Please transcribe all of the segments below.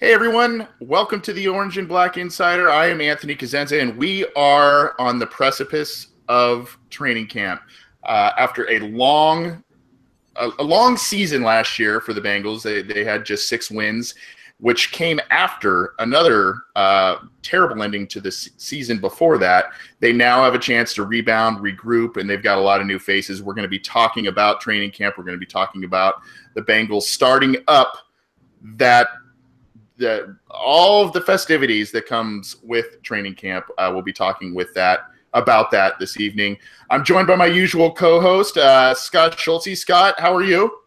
Hey everyone, welcome to the Orange and Black Insider. I am Anthony Cosenza, and we are on the precipice of training camp. Uh, after a long, a, a, long season last year for the Bengals, they, they had just six wins, which came after another uh, terrible ending to the season before that. They now have a chance to rebound, regroup, and they've got a lot of new faces. We're going to be talking about training camp. We're going to be talking about the Bengals starting up that the all of the festivities that comes with training camp. Uh, we'll be talking with that about that this evening. I'm joined by my usual co-host, uh, Scott Schulze. Scott, how are you?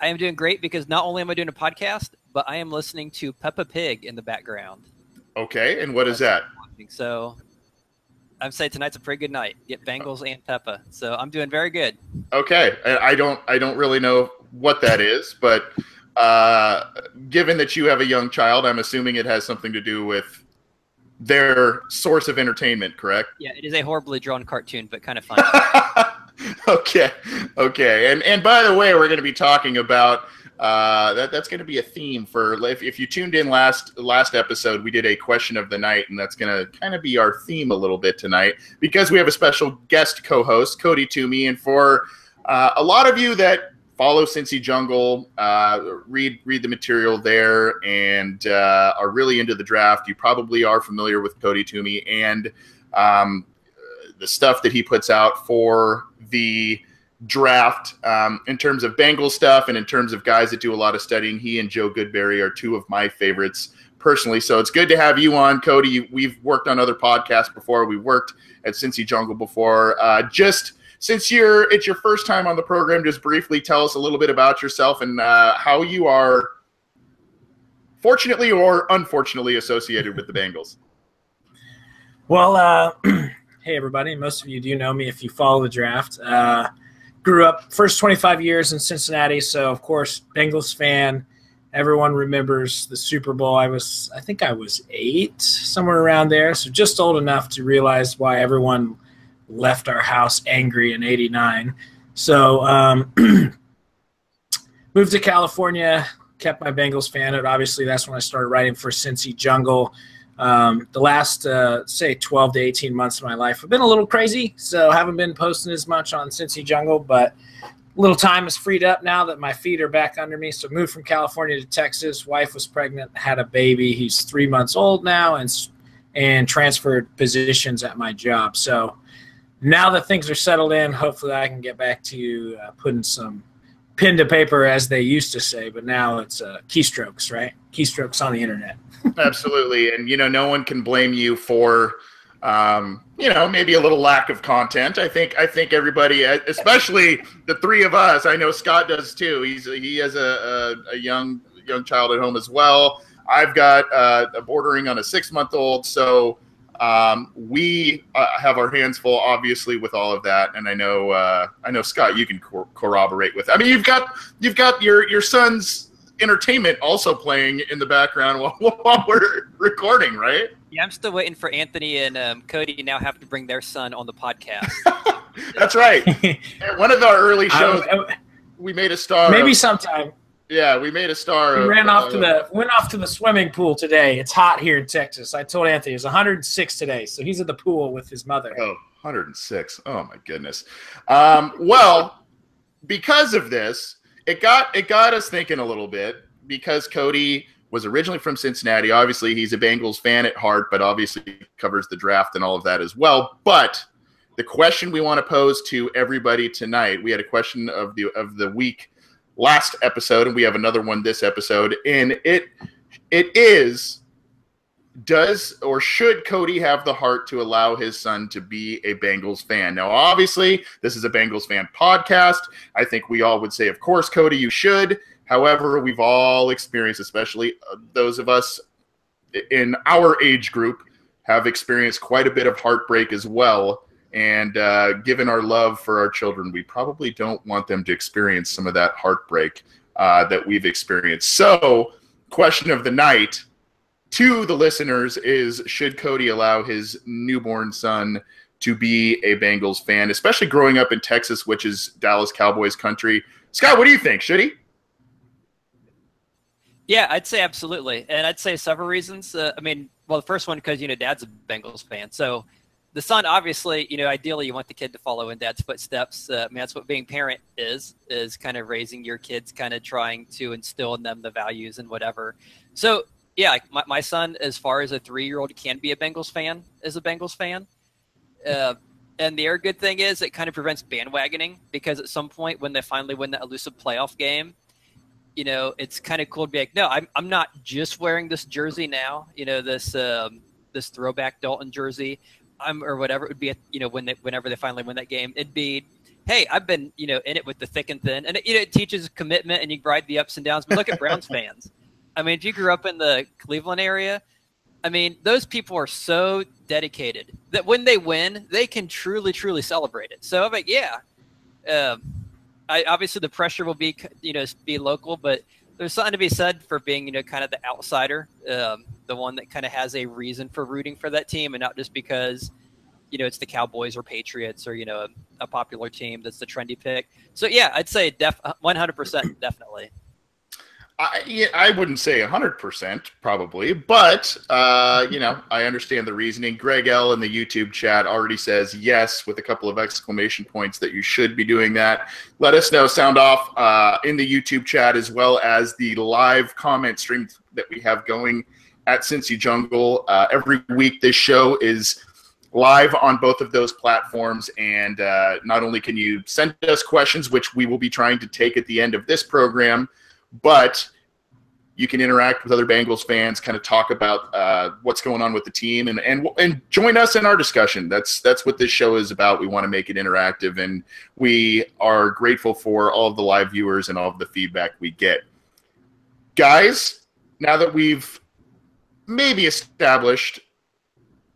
I am doing great because not only am I doing a podcast, but I am listening to Peppa Pig in the background. Okay, and what is that? So I'm saying tonight's a pretty good night. Get Bengals and Peppa. So I'm doing very good. Okay, I don't I don't really know what that is, but uh, given that you have a young child, I'm assuming it has something to do with their source of entertainment, correct? Yeah, it is a horribly drawn cartoon, but kind of fun. okay, okay. And and by the way, we're going to be talking about uh, that. That's going to be a theme for if, if you tuned in last last episode, we did a question of the night, and that's going to kind of be our theme a little bit tonight because we have a special guest co-host, Cody Tewmey, and for uh, a lot of you that follow Cincy Jungle, uh, read read the material there, and uh, are really into the draft. You probably are familiar with Cody Tewmey and um, the stuff that he puts out for the draft um, in terms of Bengal stuff and in terms of guys that do a lot of studying. He and Joe Goodberry are two of my favorites personally. So it's good to have you on, Cody. We've worked on other podcasts before. We worked at Cincy Jungle before. Uh, just since you're it's your first time on the program, just briefly tell us a little bit about yourself and uh, how you are, fortunately or unfortunately, associated with the Bengals. Well, uh, hey everybody, most of you do know me if you follow the draft. Uh, grew up first 25 years in Cincinnati, so of course Bengals fan. Everyone remembers the Super Bowl. I was, I think I was eight, somewhere around there. So just old enough to realize why everyone left our house angry in 89. So um, moved to California, kept my Bengals fan. And obviously, that's when I started writing for Cincy Jungle. Um, the last, uh, say, 12 to 18 months of my life have been a little crazy. So haven't been posting as much on Cincy Jungle, but little time is freed up now that my feet are back under me. So moved from California to Texas. Wife was pregnant, had a baby. He's three months old now, and and transferred positions at my job. So now that things are settled in, hopefully I can get back to uh, putting some pen to paper, as they used to say, but now it's uh, keystrokes, right? Keystrokes on the internet. Absolutely, and you know, no one can blame you for, um, you know, maybe a little lack of content. I think I think everybody, especially the three of us, I know Scott does too. He's he has a, a, a young young child at home as well. I've got uh, a bordering on a six month old, so um, we uh, have our hands full, obviously, with all of that, and I know uh, I know Scott, you can cor- corroborate with. I mean, you've got you've got your your son's entertainment also playing in the background while, while we're recording, right? Yeah, I'm still waiting for Anthony and um, Cody now have to bring their son on the podcast. That's right. One of our early shows, I, I, we made a star. Maybe of, sometime. Yeah, we made a star. We of, ran off uh, to the went off to the swimming pool today. It's hot here in Texas. I told Anthony it's 106 today, so he's at the pool with his mother. Oh, 106. Oh my goodness. Um, well, because of this, it got it got us thinking a little bit because Cody was originally from Cincinnati. Obviously, he's a Bengals fan at heart, but obviously covers the draft and all of that as well. But the question we want to pose to everybody tonight, we had a question of the of the week last episode, and we have another one this episode. And it it is does or should Cody have the heart to allow his son to be a Bengals fan? Now, obviously, this is a Bengals fan podcast. I think we all would say, of course, Cody, you should. However, we've all experienced, especially uh, those of us in our age group, have experienced quite a bit of heartbreak as well and uh, given our love for our children, we probably don't want them to experience some of that heartbreak uh, that we've experienced. So, question of the night to the listeners is Should Cody allow his newborn son to be a Bengals fan, especially growing up in Texas, which is Dallas Cowboys country? Scott, what do you think? Should he? Yeah, I'd say absolutely, and I'd say several reasons. Uh, I mean, well, the first one because you know Dad's a Bengals fan, so the son obviously, you know, ideally you want the kid to follow in Dad's footsteps. Uh, I mean, that's what being parent is is kind of raising your kids, kind of trying to instill in them the values and whatever. So yeah, my, my son, as far as a three year old can be a Bengals fan, is a Bengals fan. Uh, and the other good thing is it kind of prevents bandwagoning because at some point when they finally win that elusive playoff game, you know, it's kind of cool to be like, no, I'm, I'm not just wearing this jersey now, you know, this um, this throwback Dalton jersey, I'm or whatever it would be, you know, when they, whenever they finally win that game, it'd be, hey, I've been, you know, in it with the thick and thin, and it, you know, it teaches commitment and you ride the ups and downs. But look at Browns fans. I mean, if you grew up in the Cleveland area, I mean, those people are so dedicated that when they win, they can truly, truly celebrate it. So I'm like, yeah, um, I, obviously the pressure will be, you know, be local, but there's something to be said for being, you know, kind of the outsider, um, the one that kind of has a reason for rooting for that team, and not just because, you know, it's the Cowboys or Patriots or you know a, a popular team that's the trendy pick. So yeah, I'd say def 100% definitely. I, I wouldn't say 100% probably, but, uh, you know, I understand the reasoning. Greg L in the YouTube chat already says yes with a couple of exclamation points that you should be doing that. Let us know, sound off uh, in the YouTube chat as well as the live comment stream that we have going at Cincy Jungle. Uh, every week, this show is live on both of those platforms. And uh, not only can you send us questions, which we will be trying to take at the end of this program, but you can interact with other Bengals fans, kind of talk about uh, what's going on with the team, and and and join us in our discussion. That's that's what this show is about. We want to make it interactive, and we are grateful for all of the live viewers and all of the feedback we get. Guys, now that we've maybe established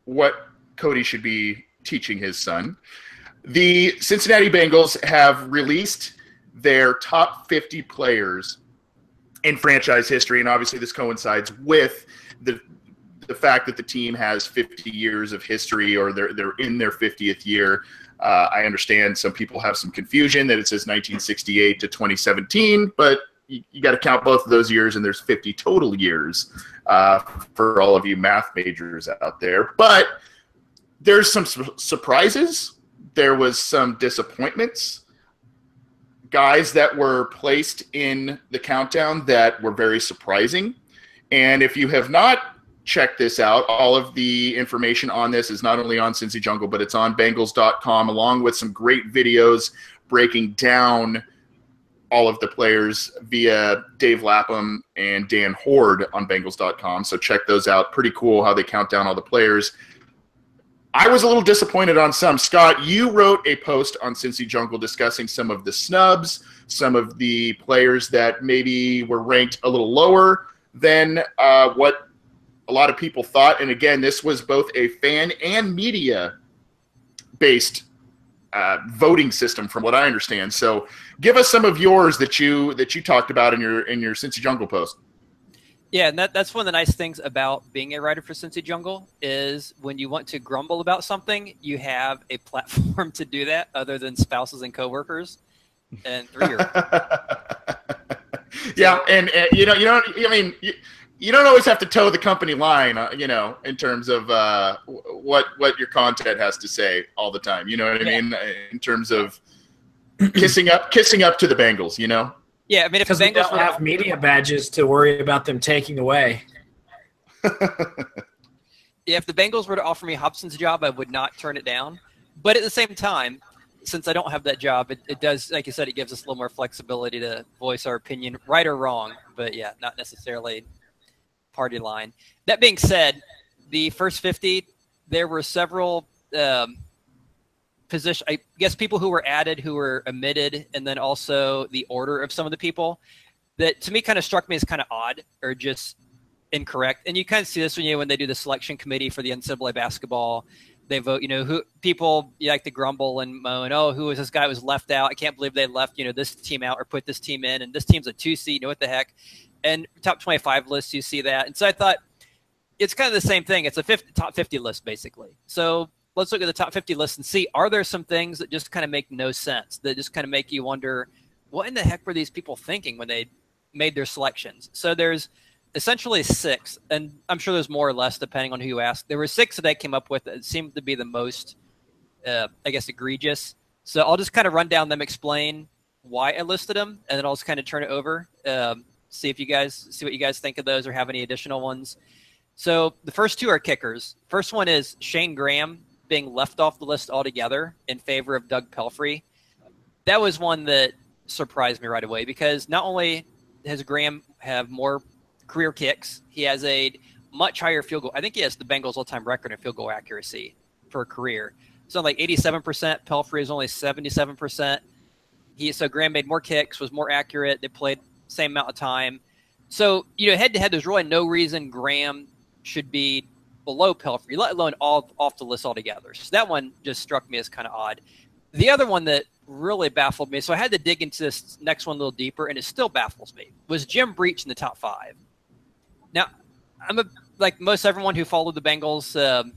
what Cody should be teaching his son, the Cincinnati Bengals have released their top 50 players in franchise history, and obviously this coincides with the the fact that the team has 50 years of history, or they're they're in their 50th year. Uh, I understand some people have some confusion that it says 1968 to 2017, but you, you got to count both of those years, and there's 50 total years uh, for all of you math majors out there. But there's some su- surprises. There was some disappointments guys that were placed in the countdown that were very surprising. And if you have not checked this out, all of the information on this is not only on Cincy Jungle, but it's on Bengals.com, along with some great videos breaking down all of the players via Dave Lapham and Dan Hoard on Bengals.com. So check those out. Pretty cool how they count down all the players. I was a little disappointed on some. Scott, you wrote a post on Cincy Jungle discussing some of the snubs, some of the players that maybe were ranked a little lower than uh, what a lot of people thought. And again, this was both a fan and media based uh, voting system, from what I understand. So, give us some of yours that you that you talked about in your in your Cincy Jungle post. Yeah, and that, that's one of the nice things about being a writer for Cincy Jungle is when you want to grumble about something, you have a platform to do that other than spouses and coworkers and three year. yeah, and, and, you know, you don't. I mean, you, you don't always have to toe the company line, uh, you know, in terms of uh, what what your content has to say all the time. You know what I yeah. mean? In terms of kissing up, kissing up to the Bengals. You know. Yeah, I mean, if the Bengals don't have media badges to worry about them taking away. yeah, if the Bengals were to offer me Hobson's job, I would not turn it down. But at the same time, since I don't have that job, it, it does, like you said, it gives us a little more flexibility to voice our opinion, right or wrong. But yeah, not necessarily party line. That being said, the first 50, there were several um, position i guess people who were added who were omitted and then also the order of some of the people that to me kind of struck me as kind of odd or just incorrect. And you kind of see this when you when they do the selection committee for the ncaa basketball they vote you know who people like to grumble and moan oh who is this guy was left out? I can't believe they left you know this team out or put this team in and this team's a two seed you know what the heck? And top 25 lists you see that. And so i thought it's kind of the same thing. It's a 50, top 50 list basically. So let's look at the top 50 list and see are there some things that just kind of make no sense that just kind of make you wonder what in the heck were these people thinking when they made their selections. So there's essentially six, and I'm sure there's more or less depending on who you ask. There were six that I came up with that seemed to be the most, uh, I guess, egregious. So I'll just kind of run down them, explain why I listed them, and then I'll just kind of turn it over. Um, see if you guys see what you guys think of those or have any additional ones. So the first two are kickers. First one is Shayne Graham being left off the list altogether in favor of Doug Pelfrey. That was one that surprised me right away because not only has Graham have more career kicks, he has a much higher field goal. I think he has the Bengals all-time record in field goal accuracy for a career. So like 87%. Pelfrey is only 77%. He so Graham made more kicks, was more accurate. They played same amount of time. So you know, head to head, there's really no reason Graham should be below Pelfrey, let alone all off the list altogether. So that one just struck me as kind of odd. The other one that really baffled me, so I had to dig into this next one a little deeper, and it still baffles me, was Jim Breech in the top five. Now, I'm a like most everyone who followed the Bengals, um,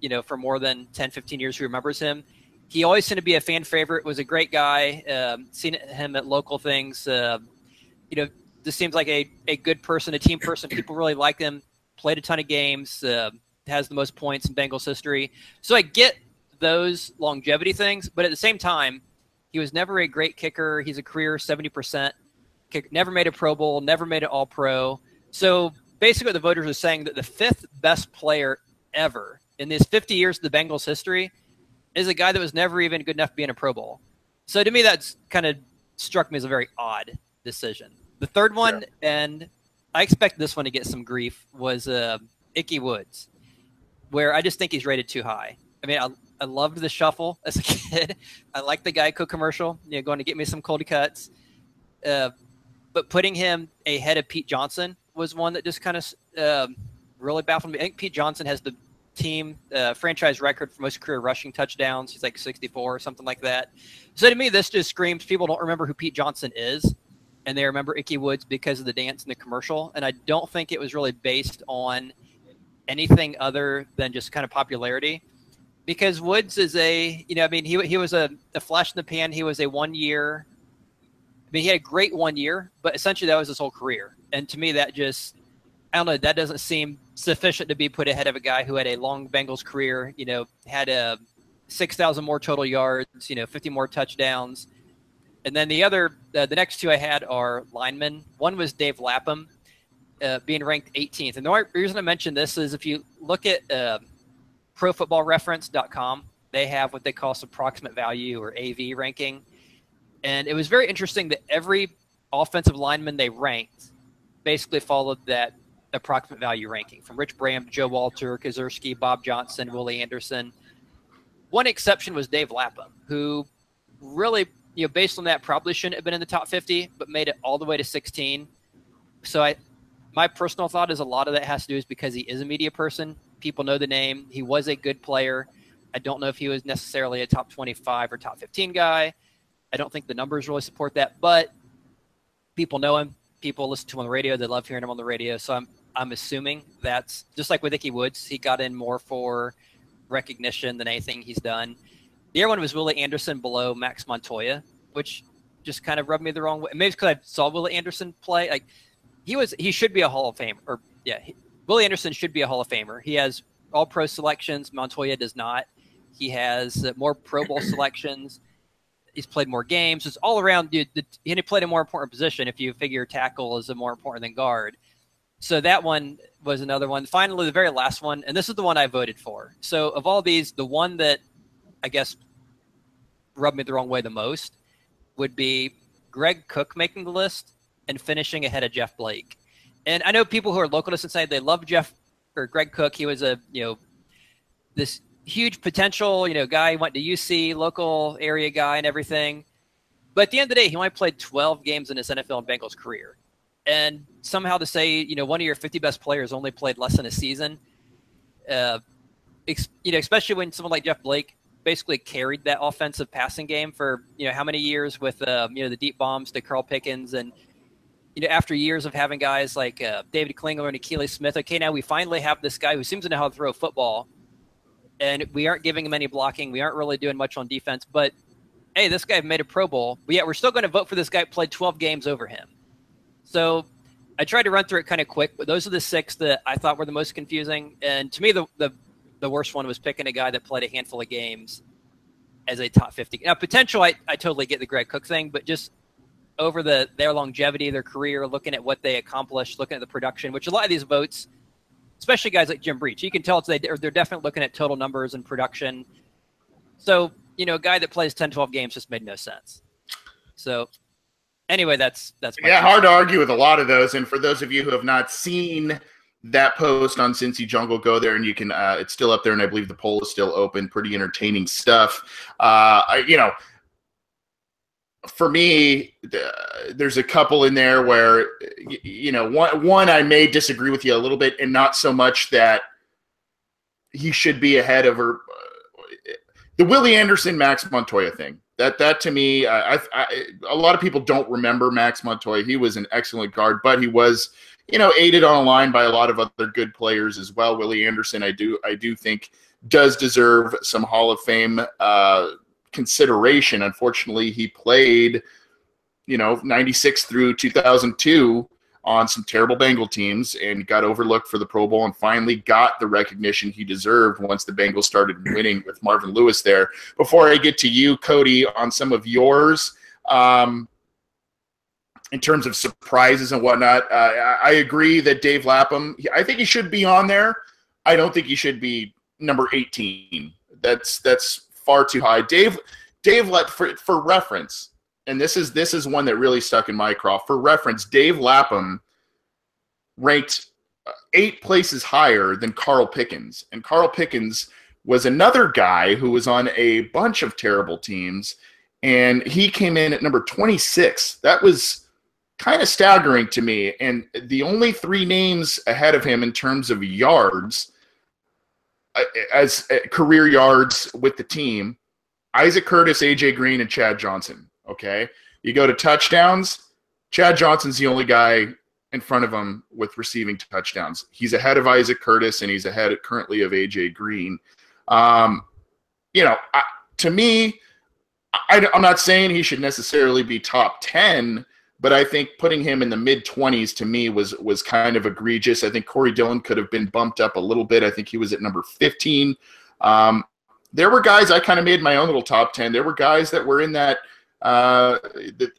you know, for more than 10, 15 years who remembers him. He always seemed to be a fan favorite. Was a great guy. Um, seen him at local things. Uh, you know, this seems like a, a good person, a team person. People really like him played a ton of games, uh, has the most points in Bengals history. So I get those longevity things, but at the same time, he was never a great kicker. He's a career 70% kick, never made a Pro Bowl, never made an All Pro. So basically, the voters are saying that the fifth best player ever in these 50 years of the Bengals history is a guy that was never even good enough to be in a Pro Bowl. So to me, that's kind of struck me as a very odd decision. The third one, yeah. and I expect this one to get some grief was uh, Ickey Woods, where I just think he's rated too high. I mean, I, I loved the shuffle as a kid. I like the Geico commercial, you know, going to get me some cold cuts. Uh, but putting him ahead of Pete Johnson was one that just kind of um, really baffled me. I think Pete Johnson has the team uh, franchise record for most career rushing touchdowns. He's like 64 or something like that. So to me, this just screams people don't remember who Pete Johnson is and they remember Ickey Woods because of the dance in the commercial. And I don't think it was really based on anything other than just kind of popularity. Because Woods is a, you know, I mean, he, he was a, a flash in the pan. He was a one year, I mean, he had a great one year, but essentially that was his whole career. And to me, that just, I don't know, that doesn't seem sufficient to be put ahead of a guy who had a long Bengals career, you know, had uh, a 6,000 more total yards, you know, 50 more touchdowns and then the other, uh, the next two I had are linemen. One was Dave Lapham, uh, being ranked 18th. And the reason I mention this is if you look at uh, ProFootballReference.com, they have what they call approximate value or AV ranking, and it was very interesting that every offensive lineman they ranked basically followed that approximate value ranking from Rich Braham, Joe Walter, Kozerski, Bob Johnson, Willie Anderson. One exception was Dave Lapham, who really you know, based on that, probably shouldn't have been in the top 50, but made it all the way to 16. So I, my personal thought is a lot of that has to do is because he is a media person. People know the name. He was a good player. I don't know if he was necessarily a top 25 or top 15 guy. I don't think the numbers really support that, but people know him. People listen to him on the radio. They love hearing him on the radio. So I'm I'm assuming that's just like with Ickey Woods. He got in more for recognition than anything he's done. The other one was Willie Anderson below Max Montoya, which just kind of rubbed me the wrong way. Maybe because I saw Willie Anderson play. Like he was, he should be a Hall of Famer. Or yeah, he, Willie Anderson should be a Hall of Famer. He has all pro selections. Montoya does not. He has uh, more Pro Bowl selections. He's played more games. It's all around. Dude, the, he played a more important position. If you figure tackle is a more important than guard. So that one was another one. Finally, the very last one, and this is the one I voted for. So of all these, the one that I guess, rubbed me the wrong way the most would be Greg Cook making the list and finishing ahead of Jeff Blake. And I know people who are local to Cincinnati, they love Jeff or Greg Cook. He was a, you know, this huge potential, you know, guy. Went to UC, local area guy and everything. But at the end of the day, he only played 12 games in his NFL and Bengals career. And somehow to say, you know, one of your 50 best players only played less than a season, uh, ex- you know, especially when someone like Jeff Blake basically carried that offensive passing game for you know how many years with uh, you know the deep bombs to Carl Pickens and you know after years of having guys like uh, David Klingler and Akili Smith. Okay, now we finally have this guy who seems to know how to throw a football, and we aren't giving him any blocking. We aren't really doing much on defense, but hey, this guy made a Pro Bowl. But yet we're still going to vote for this guy. Played 12 games over him. So I tried to run through it kind of quick, but those are the six that I thought were the most confusing. And to me, the, the, the worst one was picking a guy that played a handful of games as a top 50. Now, potential, I, I totally get the Greg Cook thing, but just over the their longevity, their career, looking at what they accomplished, looking at the production, which a lot of these votes, especially guys like Jim Breech, you can tell it's they, they're definitely looking at total numbers and production. So, you know, a guy that plays 10, 12 games just made no sense. So anyway, that's that's yeah. Hard to argue with a lot of those. And for those of you who have not seen that post on Cincy Jungle, go there and you can. Uh, it's still up there, and I believe the poll is still open. Pretty entertaining stuff. Uh, I, you know, for me, there's a couple in there where you know one one I may disagree with you a little bit, and not so much that he should be ahead of her. Uh, the Willie Anderson Max Montoya thing that that to me, I, I, a lot of people don't remember Max Montoya. He was an excellent guard, but he was, you know, aided on a line by a lot of other good players as well. Willie Anderson, I do, I do think, does deserve some Hall of Fame uh, consideration. Unfortunately, he played, you know, '96 through 2002 on some terrible Bengal teams and got overlooked for the Pro Bowl and finally got the recognition he deserved once the Bengals started winning with Marvin Lewis there. Before I get to you, Cody, on some of yours, um, in terms of surprises and whatnot, uh, I agree that Dave Lapham, I think he should be on there. I don't think he should be number 18. That's that's far too high. Dave Dave let for for reference, and this is this is one that really stuck in my craw. For reference, Dave Lapham ranked uh, eight places higher than Carl Pickens, and Carl Pickens was another guy who was on a bunch of terrible teams, and he came in at number 26. That was kind of staggering to me. And the only three names ahead of him in terms of yards, uh, as uh, career yards with the team, Isaac Curtis, AJ Green, and Chad Johnson. Okay. You go to touchdowns. Chad Johnson's the only guy in front of him with receiving touchdowns. He's ahead of Isaac Curtis and he's ahead currently of AJ Green. Um, you know, I, to me, I, I'm not saying he should necessarily be top 10, but I think putting him in the mid 20s to me was was kind of egregious. I think Corey Dillon could have been bumped up a little bit. I think he was at number 15. Um, there were guys I kind of made my own little top 10. There were guys that were in that – uh,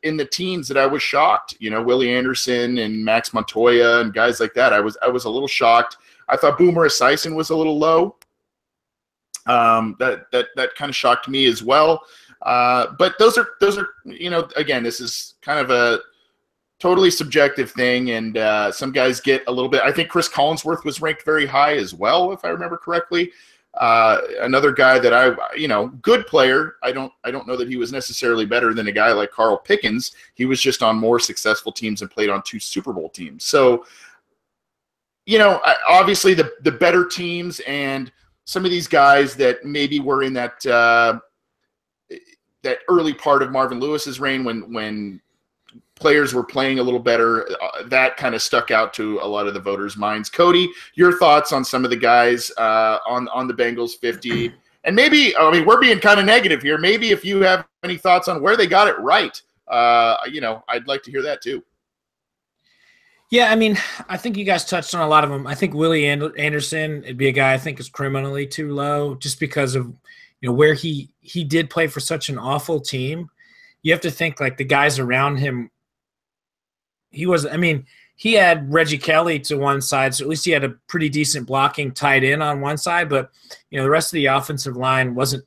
in the teens that I was shocked. You know, Willie Anderson and Max Montoya and guys like that. I was I was a little shocked. I thought Boomer Esiason was a little low. Um, that that that kind of shocked me as well. Uh, but those are those are you know again this is kind of a totally subjective thing and uh, some guys get a little bit i think cris collinsworth was ranked very high as well if i remember correctly uh, another guy that I, you know, good player. I don't, I don't know that he was necessarily better than a guy like Carl Pickens. He was just on more successful teams and played on two Super Bowl teams. So, you know, obviously the the better teams and some of these guys that maybe were in that uh, that early part of Marvin Lewis's reign when when players were playing a little better. Uh, that kind of stuck out to a lot of the voters' minds. Cody, your thoughts on some of the guys uh, on on the Bengals 50, and maybe I mean we're being kind of negative here. Maybe if you have any thoughts on where they got it right, uh, you know, I'd like to hear that too. Yeah, I mean, I think you guys touched on a lot of them. I think Willie Anderson, it'd be a guy I think is criminally too low, just because of you know where he he did play for such an awful team. You have to think like the guys around him he was. I mean, he had Reggie Kelly to one side, so at least he had a pretty decent blocking tied in on one side. But you know, the rest of the offensive line wasn't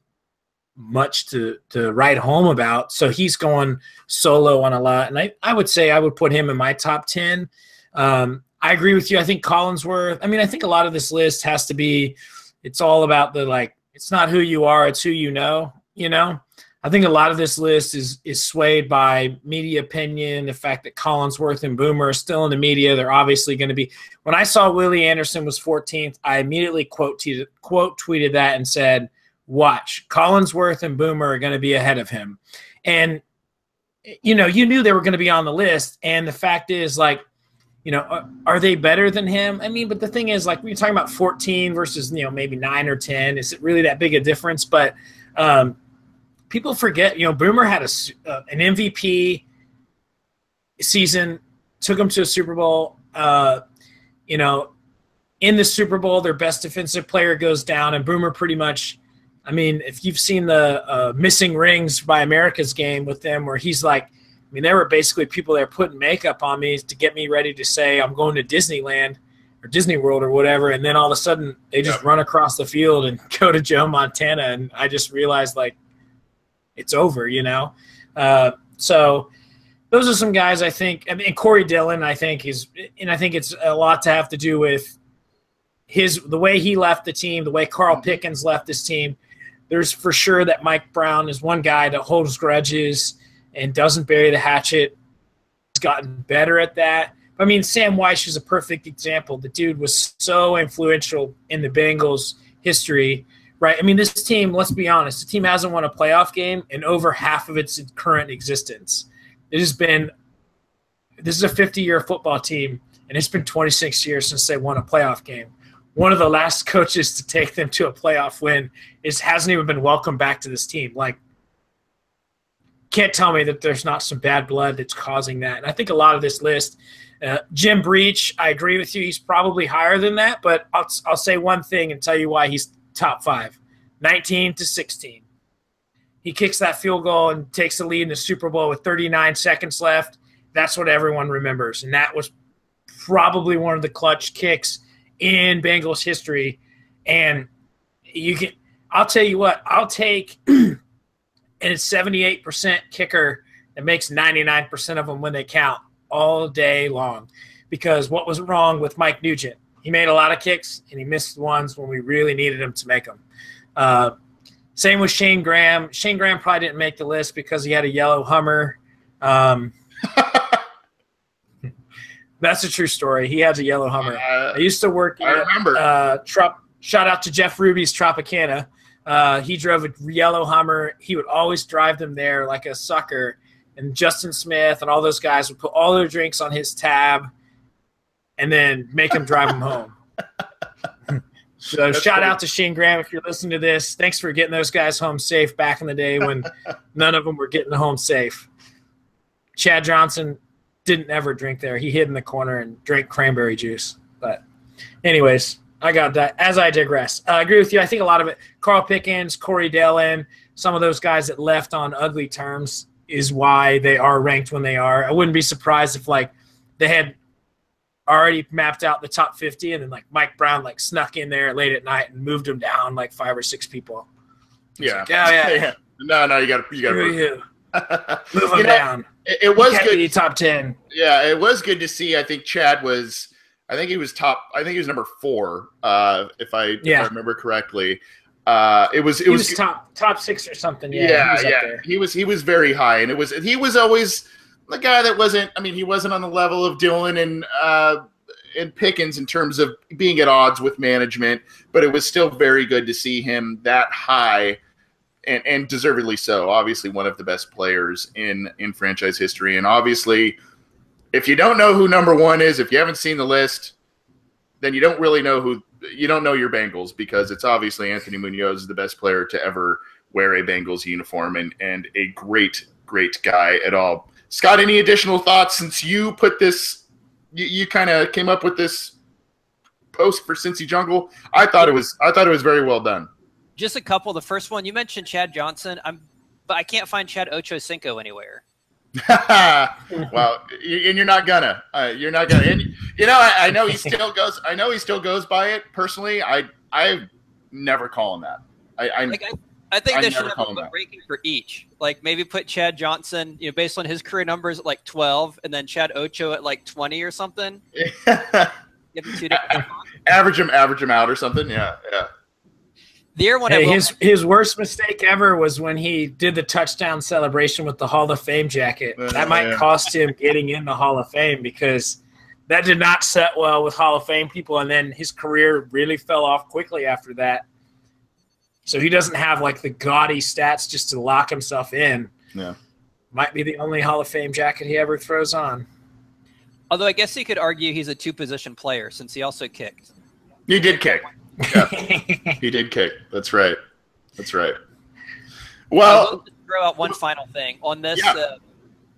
much to to write home about. So he's going solo on a lot, and I I would say I would put him in my top ten. Um, I agree with you. I think Collinsworth. I mean, I think a lot of this list has to be. It's all about the like. It's not who you are; it's who you know. You know. I think a lot of this list is is swayed by media opinion, the fact that Collinsworth and Boomer are still in the media. They're obviously going to be. When I saw Willie Anderson was 14th, I immediately quote tweeted, quote tweeted that and said, "Watch, Collinsworth and Boomer are going to be ahead of him." And you know, you knew they were going to be on the list, and the fact is, like, you know, are, are they better than him? I mean, but the thing is, like, we're talking about 14 versus you know maybe nine or 10. Is it really that big a difference? But um, people forget, you know, Boomer had a, uh, an MVP season took them to a Super Bowl. Uh, you know, in the Super Bowl, their best defensive player goes down, and Boomer pretty much. I mean, if you've seen the uh, missing rings by America's game with them, where he's like, I mean, there were basically people there putting makeup on me to get me ready to say I'm going to Disneyland or Disney World or whatever, and then all of a sudden they just run across the field and go to Joe Montana, and I just realized like it's over, you know. Uh, so those are some guys I think. I mean, Corey Dillon, I think is, and I think it's a lot to have to do with his the way he left the team, the way Carl Pickens left this team. There's for sure that Mike Brown is one guy that holds grudges and doesn't bury the hatchet. He's gotten better at that. I mean, Sam Wyche is a perfect example. The dude was so influential in the Bengals' history, right? I mean, this team, let's be honest, the team hasn't won a playoff game in over half of its current existence. It has been, this is a 50 year football team, and it's been 26 years since they won a playoff game. One of the last coaches to take them to a playoff win is hasn't even been welcomed back to this team. Like, can't tell me that there's not some bad blood that's causing that. And I think a lot of this list uh, Jim Breech, I agree with you. He's probably higher than that, but I'll, I'll say one thing and tell you why he's top five 19 to 16. He kicks that field goal and takes the lead in the Super Bowl with 39 seconds left. That's what everyone remembers. And that was probably one of the clutch kicks in Bengals history. And you can, I'll tell you what, I'll take it's 78% kicker that makes 99% of them when they count all day long because what was wrong with Mike Nugent? He made a lot of kicks and he missed ones when we really needed him to make them. Uh, same with Shayne Graham. Shayne Graham probably didn't make the list because he had a yellow Hummer. Um, that's a true story. He has a yellow Hummer. Uh, I used to work. I at, remember. Uh, Trop, shout out to Jeff Ruby's Tropicana. Uh, he drove a yellow Hummer. He would always drive them there like a sucker and Justin Smith and all those guys would put all their drinks on his tab and then make him drive them home. So That's shout out to Shayne Graham if you're listening to this. Thanks for getting those guys home safe back in the day when none of them were getting home safe. Chad Johnson didn't ever drink there. He hid in the corner and drank cranberry juice. But anyways, I got that. As I digress, uh, I agree with you. I think a lot of it. Carl Pickens, Corey Dillon, some of those guys that left on ugly terms is why they are ranked when they are. I wouldn't be surprised if like they had already mapped out the top 50 and then like Mike Brown like snuck in there late at night and moved him down like five or six people. Yeah. Like, yeah, yeah. yeah. No, no, you got to you got to move, move them down. It, it was good. top 10. Yeah, it was good to see. I think Chad was I think he was top I think he was number 4 uh if I yeah. if I remember correctly. Uh, it was it was, was, top top six or something. Yeah, yeah, he yeah. He was he was very high, and it was he was always the guy that wasn't. I mean, he wasn't on the level of Dillon and uh, and Pickens in terms of being at odds with management, but it was still very good to see him that high, and and deservedly so. Obviously, one of the best players in in franchise history, and obviously, if you don't know who number one is, if you haven't seen the list, then you don't really know who you don't know your Bengals because it's obviously Anthony Munoz is the best player to ever wear a Bengals uniform and and a great great guy at all. Scott, any additional thoughts since you put this you, you kind of came up with this post for Cincy Jungle? I thought it was I thought it was very well done. Just a couple. The first one you mentioned Chad Johnson. I'm but I can't find Chad Ocho Ochocinco anywhere. well, and you're not gonna. Uh, you're not gonna. And, you know, I, I, know he still goes. I know he still goes by it. Personally, I I never call him that. I I, like I, I think I they should have a ranking for each. Like maybe put Chad Johnson, you know, based on his career numbers at like 12, and then Chad Ocho at like 20 or something. average him, average him out or something. Yeah, yeah. The year when hey, his his worst mistake ever was when he did the touchdown celebration with the Hall of Fame jacket. Uh, that might yeah. cost him getting in the Hall of Fame because that did not set well with Hall of Fame people, and then his career really fell off quickly after that. So he doesn't have like the gaudy stats just to lock himself in. Yeah, might be the only Hall of Fame jacket he ever throws on. Although I guess he could argue he's a two position player since he also kicked. He did kick. Yeah, he did kick. That's right. That's right. Well, will throw out one final thing on this. Yeah. Uh,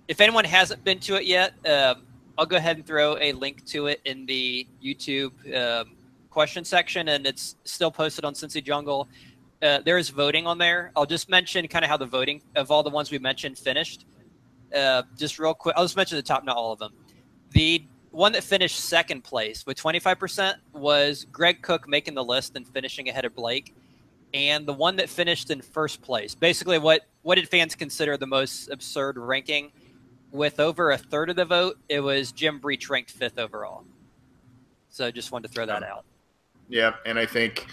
if anyone hasn't been to it yet, uh, I'll go ahead and throw a link to it in the YouTube um, question section, and it's still posted on Cincy Jungle. Uh, there is voting on there. I'll just mention kind of how the voting of all the ones we mentioned finished. Uh, just real quick, I'll just mention the top, not all of them. The one that finished second place with 25% was Greg Cook making the list and finishing ahead of Blake. And the one that finished in first place, basically, what what did fans consider the most absurd ranking? With over a third of the vote, it was Jim Breech ranked fifth overall. So just wanted to throw that out. Yeah, and I think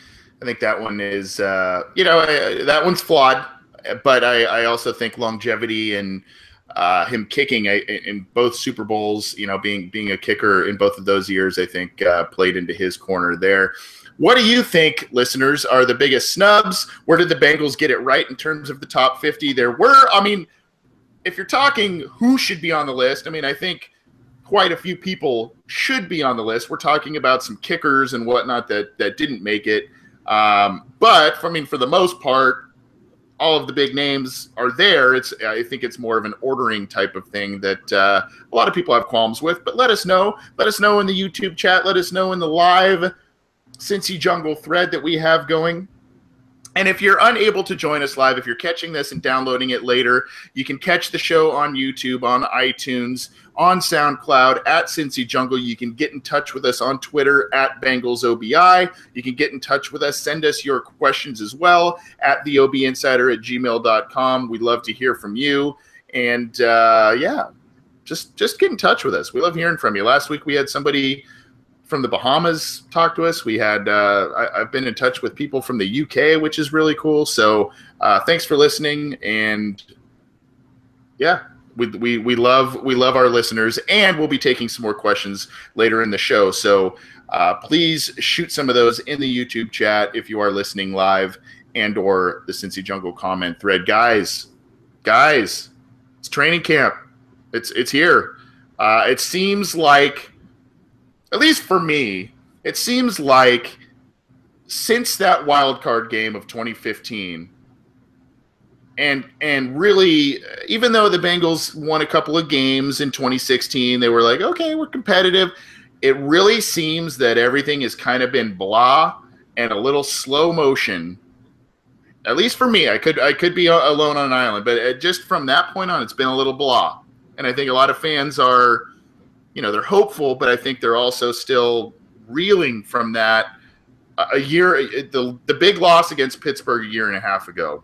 I think that one is uh, you know that one's flawed, but I, I also think longevity and uh, him kicking in both Super Bowls, you know, being being a kicker in both of those years, I think uh, played into his corner there. What do you think, listeners, are the biggest snubs? Where did the Bengals get it right in terms of the top 50? There were, I mean, if you're talking who should be on the list, I mean, I think quite a few people should be on the list. We're talking about some kickers and whatnot that that didn't make it. Um, but I mean, for the most part, all of the big names are there. It's I think it's more of an ordering type of thing that uh, a lot of people have qualms with. But let us know. Let us know in the YouTube chat. Let us know in the live Cincy Jungle thread that we have going. And if you're unable to join us live, if you're catching this and downloading it later, you can catch the show on YouTube, on iTunes, on SoundCloud at Cincy Jungle. You can get in touch with us on Twitter at BengalsOBI. You can get in touch with us. Send us your questions as well at theobinsider at gmail.com. We'd love to hear from you. And uh, yeah, just just get in touch with us. We love hearing from you. Last week we had somebody from the Bahamas talk to us. We had uh, I, have been in touch with people from the UK, which is really cool. So uh, thanks for listening, and yeah, we, we we love we love our listeners, and we'll be taking some more questions later in the show. So uh, please shoot some of those in the YouTube chat if you are listening live and or the Cincy Jungle comment thread, guys. Guys, it's training camp. It's it's here. Uh, it seems like at least for me, it seems like since that wild card game of 2015 and and really even though the Bengals won a couple of games in 2016 they were like okay we're competitive. It really seems that everything has kind of been blah and a little slow motion. At least for me I could I could be alone on an island but uh, just from that point on it's been a little blah. And I think a lot of fans are you know they're hopeful, but I think they're also still reeling from that. A year, the the big loss against Pittsburgh a year and a half ago.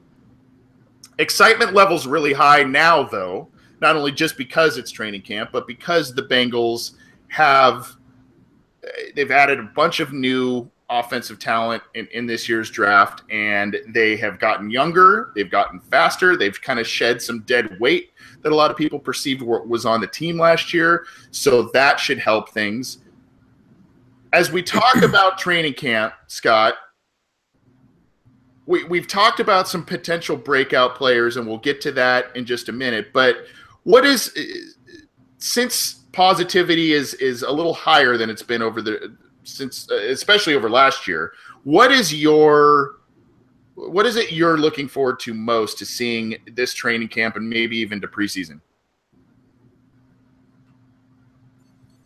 Excitement levels really high now, though. Not only just because it's training camp, but because the Bengals have they've added a bunch of new offensive talent in, in this year's draft, and they have gotten younger, they've gotten faster, they've kind of shed some dead weight that a lot of people perceived were, was on the team last year. So that should help things. As we talk about training camp, Scott, we, we've talked about some potential breakout players, and we'll get to that in just a minute. But what is uh, since positivity is is a little higher than it's been over the since uh, especially over last year what is your what is it you're looking forward to most to seeing this training camp and maybe even to preseason?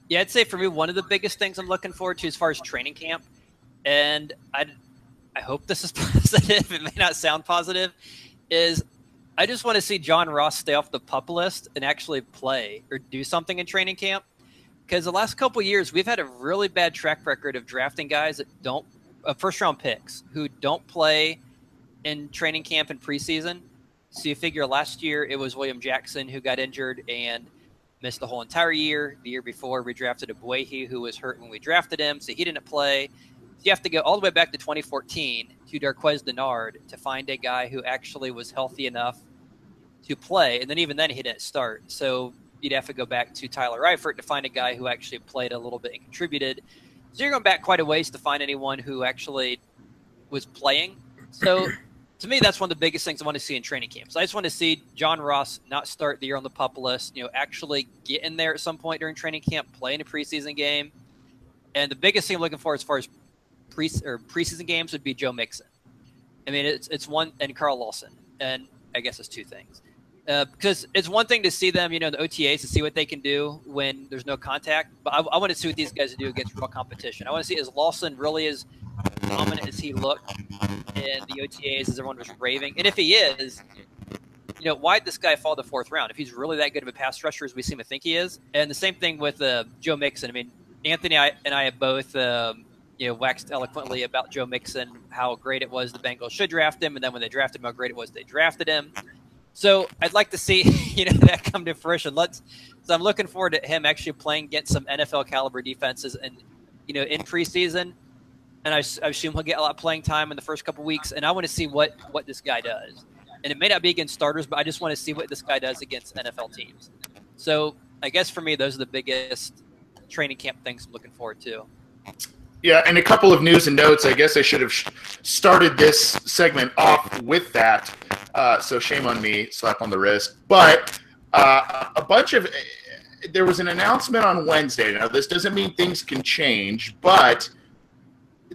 Yeah, I'd say for me, one of the biggest things I'm looking forward to as far as training camp, and I, I hope this is positive. it may not sound positive, is I just want to see John Ross stay off the pup list and actually play or do something in training camp. Because the last couple years, we've had a really bad track record of drafting guys that don't, uh, first round picks who don't play in training camp and preseason. So you figure last year it was William Jackson who got injured and missed the whole entire year. The year before we drafted Ogbuehi who was hurt when we drafted him, so he didn't play. You have to go all the way back to 2014 to Darqueze Dennard to find a guy who actually was healthy enough to play, and then even then he didn't start. So you'd have to go back to Tyler Eifert to find a guy who actually played a little bit and contributed. So you're going back quite a ways to find anyone who actually was playing. So to me, that's one of the biggest things I want to see in training camps. I just want to see John Ross not start the year on the pup list, you know, actually get in there at some point during training camp, play in a preseason game. And the biggest thing I'm looking for as far as pre or preseason games would be Joe Mixon. I mean, it's it's one and Carl Lawson, and I guess it's two things. Uh, because it's one thing to see them, you know, the OTAs to see what they can do when there's no contact. But I, I want to see what these guys do against real competition. I want to see is Lawson really as dominant as he looked in the OTAs as everyone was raving, and if he is, you know, why did this guy fall the fourth round? If he's really that good of a pass rusher as we seem to think he is, and the same thing with uh, Joe Mixon. I mean, Anthony and I have both. Um, you know, waxed eloquently about Joe Mixon, how great it was the Bengals should draft him, and then when they drafted him, how great it was they drafted him. So I'd like to see you know that come to fruition. Let's. So I'm looking forward to him actually playing against some NFL caliber defenses, and you know in preseason, and I, I assume he'll get a lot of playing time in the first couple weeks. And I want to see what what this guy does. And it may not be against starters, but I just want to see what this guy does against NFL teams. So I guess for me, those are the biggest training camp things I'm looking forward to. Yeah, and a couple of news and notes. I guess I should have started this segment off with that. Uh, so shame on me, slap on the wrist. But uh, a bunch of there was an announcement on Wednesday. Now this doesn't mean things can change, but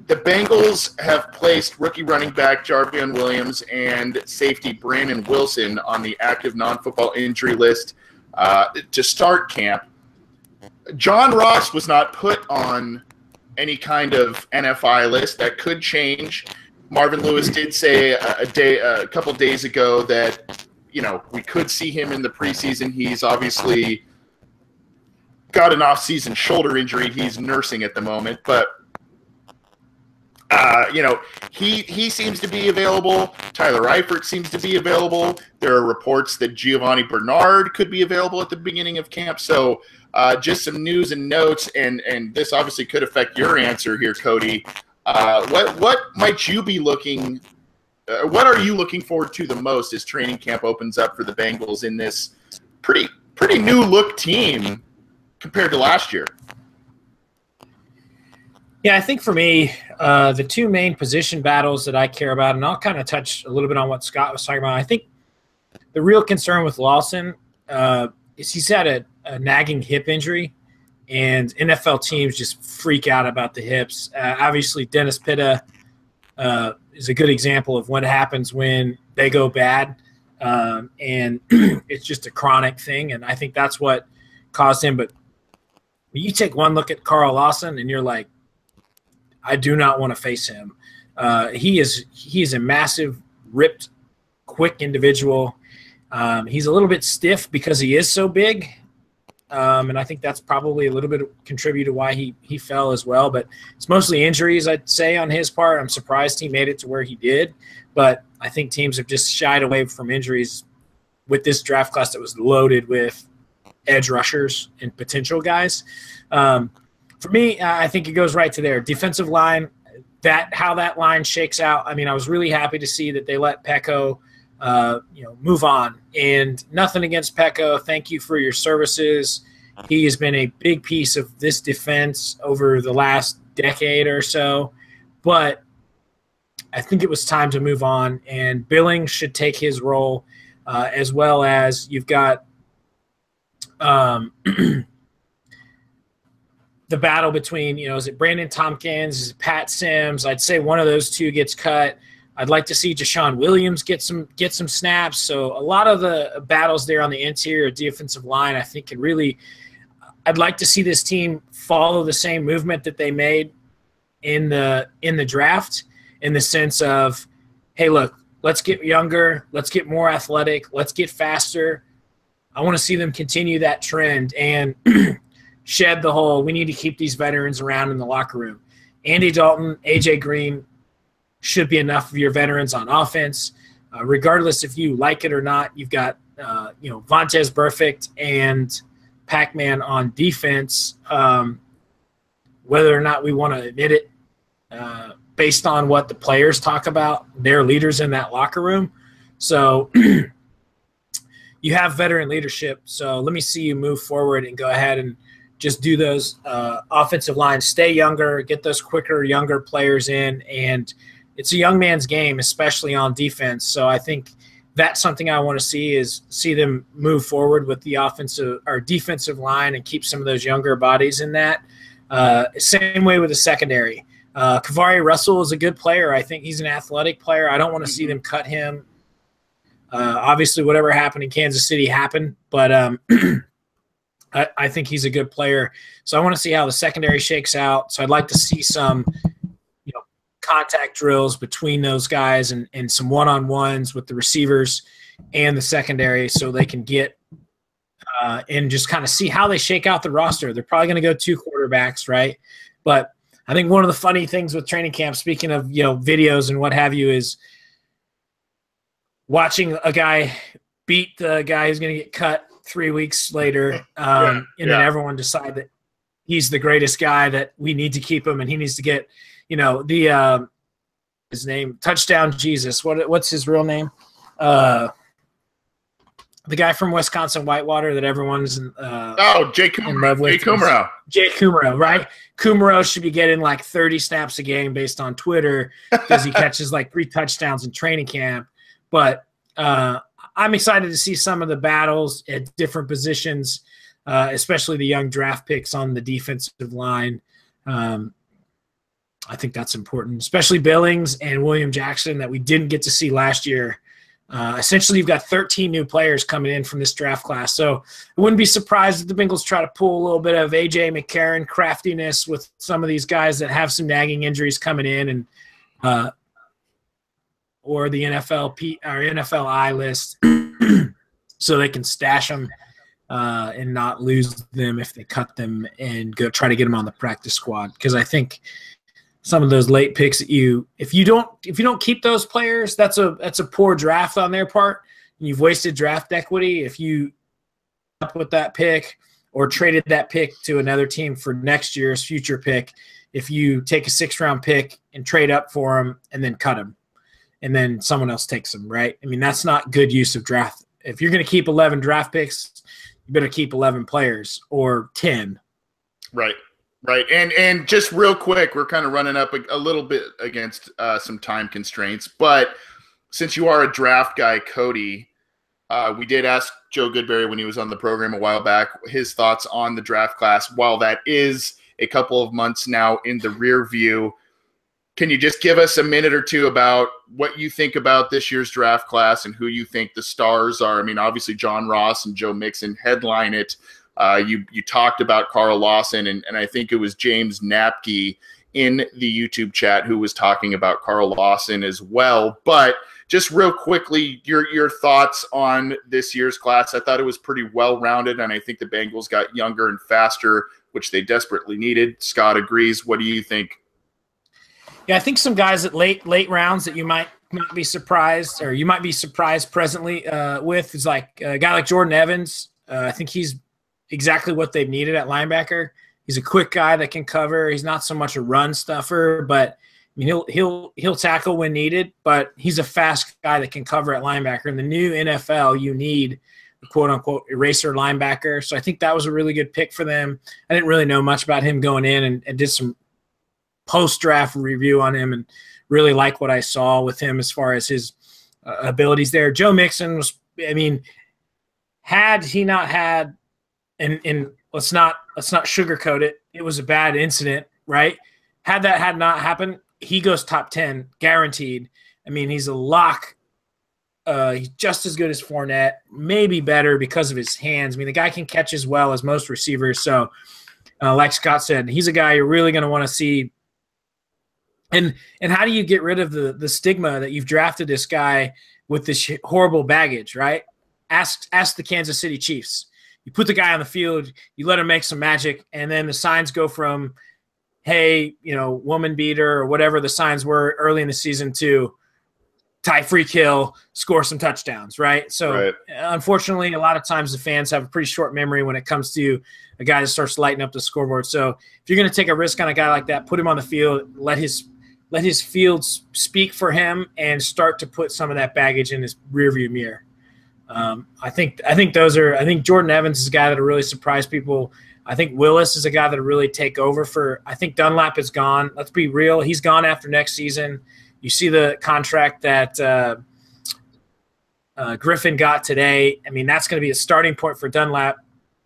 the Bengals have placed rookie running back Jarveon Williams and safety Brandon Wilson on the active non-football injury list uh, to start camp. John Ross was not put on any kind of NFI list. That could change. Marvin Lewis did say a, a day, a couple days ago that you know we could see him in the preseason. He's obviously got an off-season shoulder injury he's nursing at the moment, but uh, you know, he he seems to be available. Tyler Eifert seems to be available. There are reports that Giovani Bernard could be available at the beginning of camp. So uh, just some news and notes, and and this obviously could affect your answer here, Cody. Uh, what what might you be looking? Uh, what are you looking forward to the most as training camp opens up for the Bengals in this pretty pretty new look team compared to last year? Yeah, I think for me, uh, the two main position battles that I care about, and I'll kind of touch a little bit on what Scott was talking about. I think the real concern with Lawson uh, is he's had a, a, nagging hip injury, and NFL teams just freak out about the hips. Uh, obviously, Dennis Pitta uh, is a good example of what happens when they go bad, um, and it's just a chronic thing. And I think that's what caused him. But you take one look at Carl Lawson, and you're like, I do not want to face him. Uh, he is he is a massive, ripped, quick individual. Um, he's a little bit stiff because he is so big, um, and I think that's probably a little bit contribute to why he he fell as well. But it's mostly injuries, I'd say, on his part. I'm surprised he made it to where he did, but I think teams have just shied away from injuries with this draft class that was loaded with edge rushers and potential guys. Um, for me, uh, I think it goes right to there. Defensive line, that how that line shakes out. I mean, I was really happy to see that they let Peko, uh, you know, move on. And nothing against Peko. Thank you for your services. He has been a big piece of this defense over the last decade or so. But I think it was time to move on, and Billings should take his role, uh, as well as you've got. Um, the battle between, you know, is it Brandon Tompkins, is it Pat Sims? I'd say one of those two gets cut. I'd like to see DeShawn Williams get some get some snaps. So a lot of the battles there on the interior defensive line, I think, can really. I'd like to see this team follow the same movement that they made in the in the draft, in the sense of, hey, look, let's get younger, let's get more athletic, let's get faster. I want to see them continue that trend and shed the whole we need to keep these veterans around in the locker room. Andy Dalton, AJ Green should be enough of your veterans on offense. Uh, regardless if you like it or not, you've got uh, you know Vontaze Burfict and Pac-Man on defense. Um, whether or not we want to admit it, uh, based on what the players talk about, their leaders in that locker room. So you have veteran leadership. So let me see you move forward and go ahead and just do those uh, offensive lines, stay younger, get those quicker, younger players in, and it's a young man's game, especially on defense. So I think that's something I want to see is see them move forward with the offensive or defensive line and keep some of those younger bodies in that. Uh, same way with the secondary. Uh, KeiVarae Russell is a good player. I think he's an athletic player. I don't want to see mm-hmm. them cut him Uh, obviously, whatever happened in Kansas City happened, but um, I, I, think he's a good player. So I want to see how the secondary shakes out. So I'd like to see some, you know, contact drills between those guys and, and some one on ones with the receivers and the secondary, so they can get uh, and just kind of see how they shake out the roster. They're probably going to go two quarterbacks, right? But I think one of the funny things with training camp, speaking of you know videos and what have you, is watching a guy beat the guy who's going to get cut three weeks later, um, yeah, and yeah. then everyone decide that he's the greatest guy that we need to keep him, and he needs to get, you know, the uh, his name touchdown Jesus. What what's his real name? Uh, the guy from Wisconsin Whitewater that everyone's uh, oh Jay Kumerow. Jay Kumerow. Jay Kumerow, right? Kumerow should be getting like 30 snaps a game based on Twitter because he catches like three touchdowns in training camp. But uh, I'm excited to see some of the battles at different positions, uh, especially the young draft picks on the defensive line. Um, I think that's important, especially Billings and William Jackson that we didn't get to see last year. Uh, essentially, you've got 13 new players coming in from this draft class. So I wouldn't be surprised if the Bengals try to pull a little bit of AJ McCarron craftiness with some of these guys that have some nagging injuries coming in, and uh, or the NFL P or NFL I list, so they can stash them uh, and not lose them if they cut them and go try to get them on the practice squad. Because I think some of those late picks that you if you don't if you don't keep those players, that's a that's a poor draft on their part. You've wasted draft equity if you up with that pick or traded that pick to another team for next year's future pick. If you take a six round pick and trade up for them and then cut them, and then someone else takes them, right? I mean, that's not good use of draft. If you're going to keep 11 draft picks, you better keep 11 players or 10. Right. Right, and and just real quick, we're kind of running up a, a little bit against uh, some time constraints, but since you are a draft guy, Cody, uh, we did ask Joe Goodberry when he was on the program a while back his thoughts on the draft class. While that is a couple of months now in the rear view, can you just give us a minute or two about what you think about this year's draft class and who you think the stars are? I mean, obviously John Ross and Joe Mixon headline it. Uh, you you talked about Carl Lawson, and, and I think it was James Napke in the YouTube chat who was talking about Carl Lawson as well. But just real quickly, your your thoughts on this year's class? I thought it was pretty well rounded, and I think the Bengals got younger and faster, which they desperately needed. Scott agrees. What do you think? Yeah, I think some guys at late late rounds that you might not be surprised, or you might be surprised presently uh, with is like a guy like Jordan Evans. Uh, I think he's exactly what they've needed at linebacker. He's a quick guy that can cover. He's not so much a run stuffer, but I mean he'll he'll he'll tackle when needed. But he's a fast guy that can cover at linebacker. In the new NFL, you need a quote unquote eraser linebacker. So I think that was a really good pick for them. I didn't really know much about him going in and, and did some post draft review on him and really like what I saw with him as far as his uh, abilities there. Joe Mixon was, I mean, had he not had and and let's not let's not sugarcoat it. It was a bad incident, right? Had that had not happened, he goes top ten, guaranteed. I mean, he's a lock. Uh, he's just as good as Fournette, maybe better because of his hands. I mean, the guy can catch as well as most receivers. So, uh, like Scott said, he's a guy you're really going to want to see. And and how do you get rid of the the stigma that you've drafted this guy with this horrible baggage, right? Ask ask the Kansas City Chiefs you put the guy on the field, you let him make some magic, and then the signs go from, hey, you know, woman beater or whatever the signs were early in the season to Tyreek Hill, score some touchdowns, right? So right. unfortunately, a lot of times the fans have a pretty short memory when it comes to a guy that starts lighting up the scoreboard. So if you're going to take a risk on a guy like that, put him on the field, let his let his fields speak for him, and start to put some of that baggage in his rearview mirror. Um, I think I think those are I think Jordan Evans is a guy that'll really surprise people. I think Willis is a guy that'll really take over for. I think Dunlap is gone. Let's be real, he's gone after next season. You see the contract that uh, uh, Griffen got today. I mean, that's going to be a starting point for Dunlap.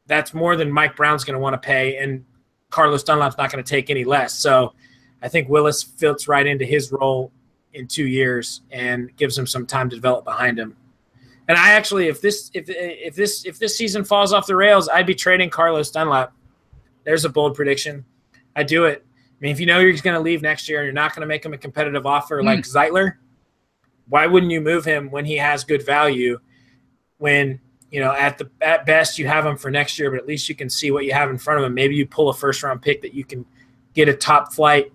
That's more than Mike Brown's going to want to pay, and Carlos Dunlap's not going to take any less. So, I think Willis fits right into his role in two years and gives him some time to develop behind him. And I actually, if this if if this if this season falls off the rails, I'd be trading Carlos Dunlap. There's a bold prediction. I do it. I mean, if you know you're going to leave next year and you're not going to make him a competitive offer mm. like Zeitler, why wouldn't you move him when he has good value? When you know at the at best you have him for next year, but at least you can see what you have in front of him. Maybe you pull a first round pick that you can get a top flight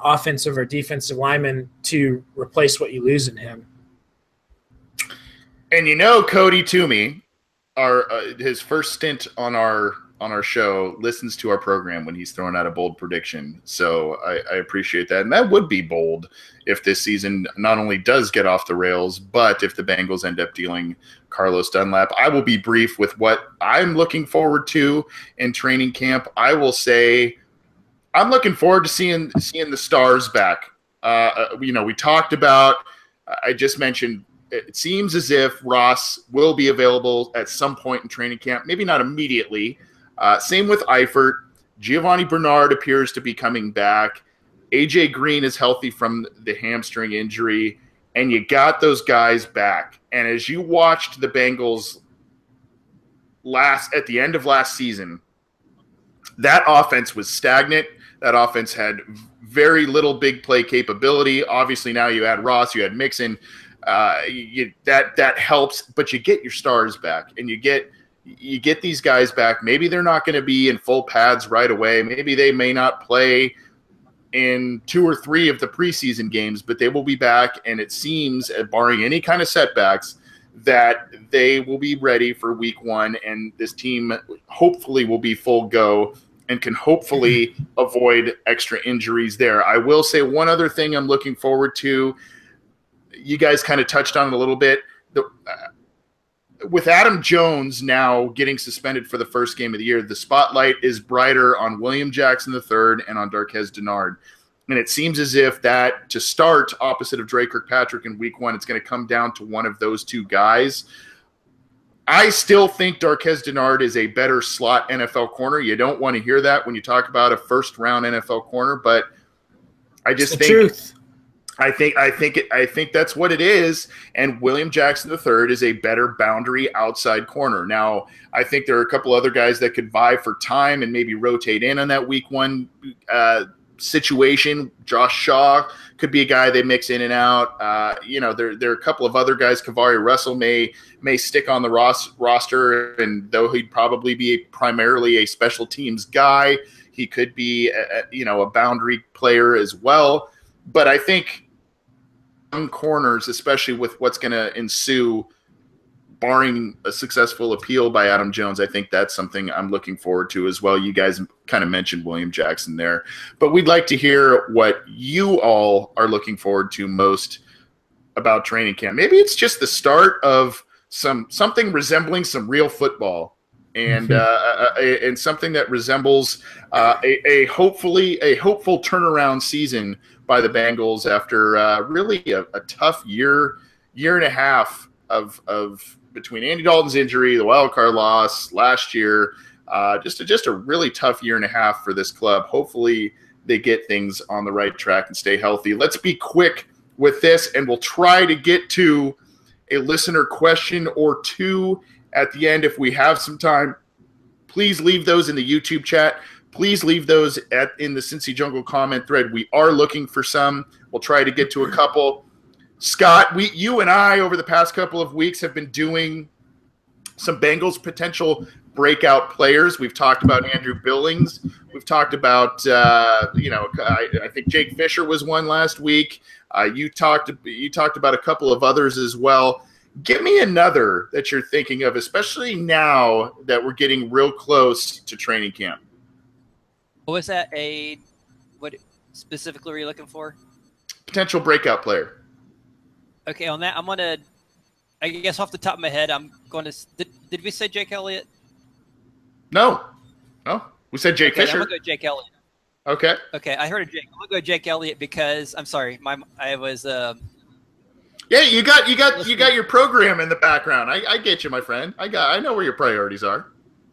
offensive or defensive lineman to replace what you lose in him. And you know, Cody Tewmey, our uh, his first stint on our on our show listens to our program when he's throwing out a bold prediction. So I, I, appreciate that. And that would be bold if this season not only does get off the rails, but if the Bengals end up dealing Carlos Dunlap. I will be brief with what I'm looking forward to in training camp. I will say I'm looking forward to seeing seeing the stars back. Uh, uh you know, we talked about. I just mentioned it seems as if Ross will be available at some point in training camp. Maybe not immediately, uh, same with Eifert. Giovani Bernard appears to be coming back. AJ Green is healthy from the hamstring injury, and you got those guys back. And as you watched the Bengals last at the end of last season, that offense was stagnant. That offense had very little big play capability. Obviously, now you add Ross, you add Mixon. Uh, you, that that helps, but you get your stars back, and you get you get these guys back. Maybe they're not going to be in full pads right away. Maybe they may not play in two or three of the preseason games, but they will be back. And it seems, uh, barring any kind of setbacks, that they will be ready for week one. And this team hopefully will be full go and can hopefully avoid extra injuries there. I will say one other thing I'm looking forward to. You guys kind of touched on it a little bit. The, uh, with Adam Jones now getting suspended for the first game of the year, the spotlight is brighter on William Jackson III and on Darqueze Dennard. And it seems as if that to start opposite of Dre Kirkpatrick in week one, it's going to come down to one of those two guys. I still think Darqueze Dennard is a better slot NFL corner. You don't want to hear that when you talk about a first round NFL corner, but I just think truth. I think I think it, I think that's what it is. And William Jackson III is a better boundary outside corner. Now, I think there are a couple other guys that could vie for time and maybe rotate in on that week one uh, situation. Josh Shaw could be a guy they mix in and out. Uh, you know, there there are a couple of other guys. KeiVarae Russell may may stick on the ros- roster, and though he'd probably be a, primarily a special teams guy, he could be a, you know a boundary player as well. But I think corners, especially with what's going to ensue, barring a successful appeal by Adam Jones. I think that's something I'm looking forward to as well. You guys kind of mentioned William Jackson there, but we'd like to hear what you all are looking forward to most about training camp. Maybe it's just the start of some something resembling some real football and mm-hmm. uh, a, and something that resembles uh, a, a, hopefully a hopeful turnaround season by the Bengals after uh, really a, a, tough year year and a half of of between Andy Dalton's injury, the wild card loss last year, uh, just a, just a really tough year and a half for this club. Hopefully, they get things on the right track and stay healthy. Let's be quick with this, and we'll try to get to a listener question or two at the end if we have some time. Please leave those in the YouTube chat. Please leave those at in the Cincy Jungle comment thread. We are looking for some. We'll try to get to a couple. Scott, we you and I over the past couple of weeks have been doing some Bengals potential breakout players. We've talked about Andrew Billings. We've talked about uh, you know I, I, think Jake Fisher was one last week. Uh, you talked you talked about a couple of others as well. Give me another that you're thinking of, especially now that we're getting real close to training camp. What Was that a what specifically were you looking for? Potential breakout player. Okay, on that, I'm gonna. I guess off the top of my head, I'm going to. Did, did we say Jake Elliott? No, no, we said Jake okay, Fisher. I'm gonna go Jake Elliott. Okay. Okay, I heard a Jake. I'm gonna go Jake Elliott because I'm sorry, my I was. Uh, yeah, you got you got you got your program in the background. I, I get you, my friend. I got I know where your priorities are.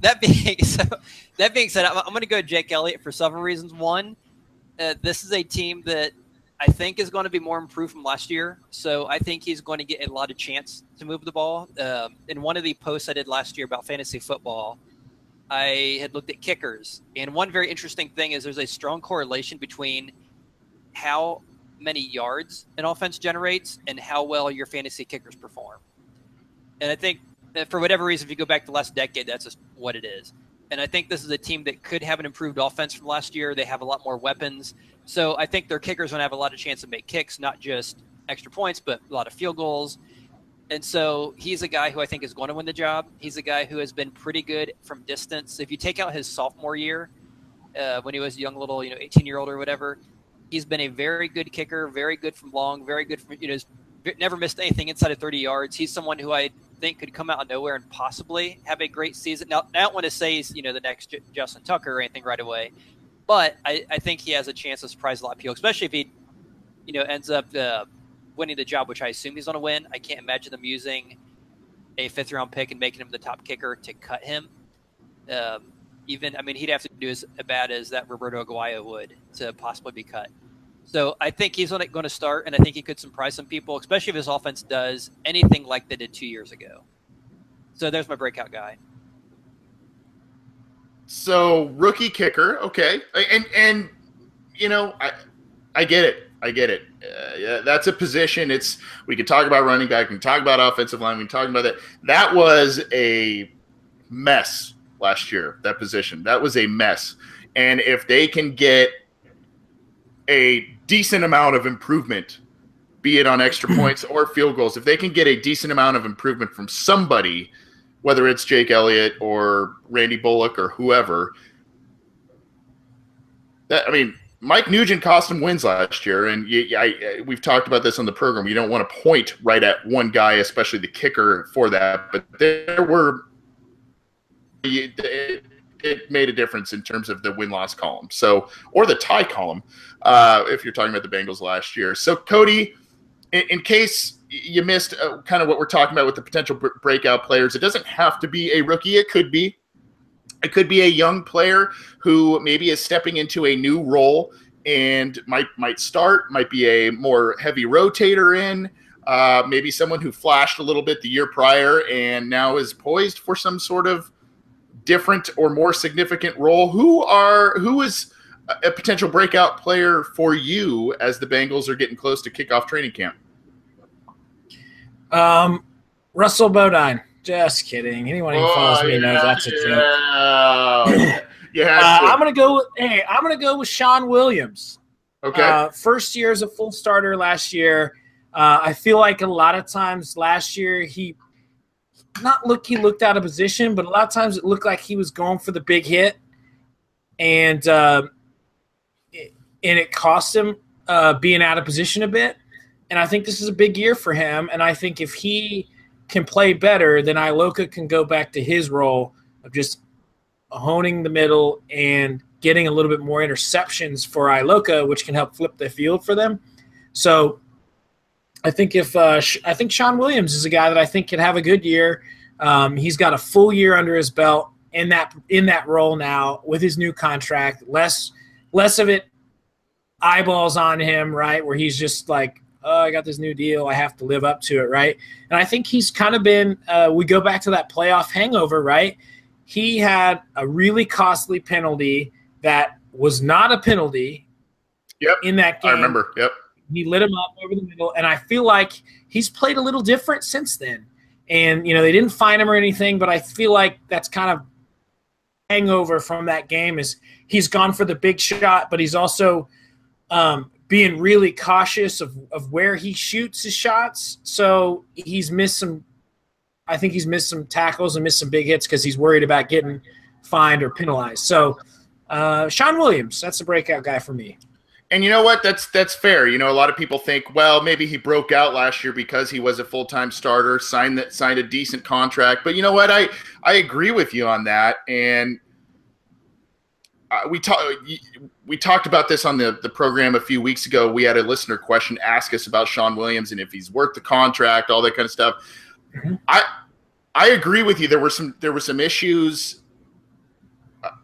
that being so, that being said, I'm, I'm going to go Jake Elliott for several reasons. One, uh, this is a team that I think is going to be more improved from last year. So I think he's going to get a lot of chance to move the ball. Um, in one of the posts I did last year about fantasy football, I had looked at kickers, and one very interesting thing is there's a strong correlation between how many yards an offense generates and how well your fantasy kickers perform. And I think that for whatever reason, if you go back the last decade, that's just what it is. And I think this is a team that could have an improved offense from last year. They have a lot more weapons. So I think their kickers going to have a lot of chance to make kicks, not just extra points, but a lot of field goals. And so he's a guy who I think is going to win the job. He's a guy who has been pretty good from distance. If you take out his sophomore year, uh, when he was a young little, you know, 18 year old or whatever, he's been a very good kicker, very good from long, very good from, you know, never missed anything inside of 30 yards. He's someone who I think could come out of nowhere and possibly have a great season. Now, I don't want to say he's, you know, the next J- Justin Tucker or anything right away, but I, I, think he has a chance to surprise a lot of people, especially if he, you know, ends up uh, winning the job, which I assume he's going to win. I can't imagine them using a fifth round pick and making him the top kicker to cut him. Um, even, I mean, he'd have to do as bad as that Roberto Aguayo would to possibly be cut. So I think he's going to start, and I think he could surprise some people, especially if his offense does anything like they did two years ago. So there's my breakout guy. So rookie kicker, okay, and and you know I I get it, I get it. Uh, yeah, that's a position. It's we can talk about running back, we can talk about offensive line, we can talk about that. That was a mess last year. That position, that was a mess. And if they can get a decent amount of improvement, be it on extra points or field goals, if they can get a decent amount of improvement from somebody, whether it's Jake Elliott or Randy Bullock or whoever, that I mean, Mike Nugent cost him wins last year, and you, I, we've talked about this on the program. You don't want to point right at one guy, especially the kicker, for that. But there were it, made a difference in terms of the win loss column. So, or the tie column, uh, if you're talking about the Bengals last year. So, Cody, in, in case you missed uh, kind of what we're talking about with the potential breakout players, it doesn't have to be a rookie. It could be. It could be a young player who maybe is stepping into a new role and might might start, might be a more heavy rotator in. Uh, maybe someone who flashed a little bit the year prior and now is poised for some sort of different or more significant role. Who are who is a potential breakout player for you as the Bengals are getting close to kickoff training camp? Um, Russell Bodine. Just kidding. Anyone who follows oh, me yeah, knows that's a joke. yeah, uh, I'm gonna go. With, hey, I'm gonna go with Shawn Williams. Okay. Uh, first year as a full starter last year. Uh, I feel like a lot of times last year he not look he looked out of position, but a lot of times it looked like he was going for the big hit, and uh, it, and it cost him uh, being out of position a bit. And I think this is a big year for him. And I think if he can play better, then Iloka can go back to his role of just honing the middle and getting a little bit more interceptions for Iloka, which can help flip the field for them. So I think if uh, I think Shawn Williams is a guy that I think can have a good year. Um, he's got a full year under his belt in that in that role now with his new contract. Less less of it eyeballs on him, right? Where he's just like, oh, I got this new deal, I have to live up to it, right? And I think he's kind of been. Uh, we go back to that playoff hangover, right? He had a really costly penalty that was not a penalty. Yep. In that game, I remember. Yep he lit him up over the middle, and I feel like he's played a little different since then. And you know they didn't find him or anything, but I feel like that's kind of hangover from that game is he's gone for the big shot, but he's also um, being really cautious of, of where he shoots his shots. So he's missed some. I think he's missed some tackles and missed some big hits because he's worried about getting fined or penalized. So uh, Shawn Williams, that's the breakout guy for me. And you know what? That's that's fair. You know, a lot of people think, well, maybe he broke out last year because he was a full time starter, signed that signed a decent contract. But you know what? I I agree with you on that. And uh, we talked we talked about this on the the program a few weeks ago. We had a listener question ask us about Shawn Williams and if he's worth the contract, all that kind of stuff. Mm-hmm. I I agree with you. There were some there were some issues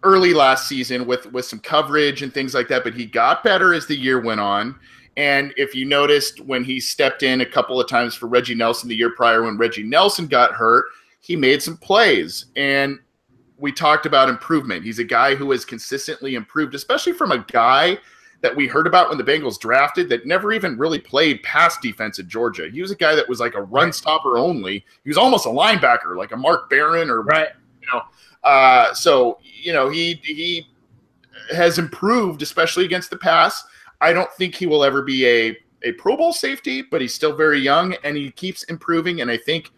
early last season with with some coverage and things like that, but he got better as the year went on. And if you noticed when he stepped in a couple of times for Reggie Nelson the year prior when Reggie Nelson got hurt, he made some plays. And we talked about improvement. He's a guy who has consistently improved, especially from a guy that we heard about when the Bengals drafted that never even really played pass defense at Georgia. He was a guy that was like a run stopper only. He was almost a linebacker, like a Mark Barron or right. You know, uh, so you know he he has improved, especially against the pass. I don't think he will ever be a a Pro Bowl safety, but he's still very young and he keeps improving. And I think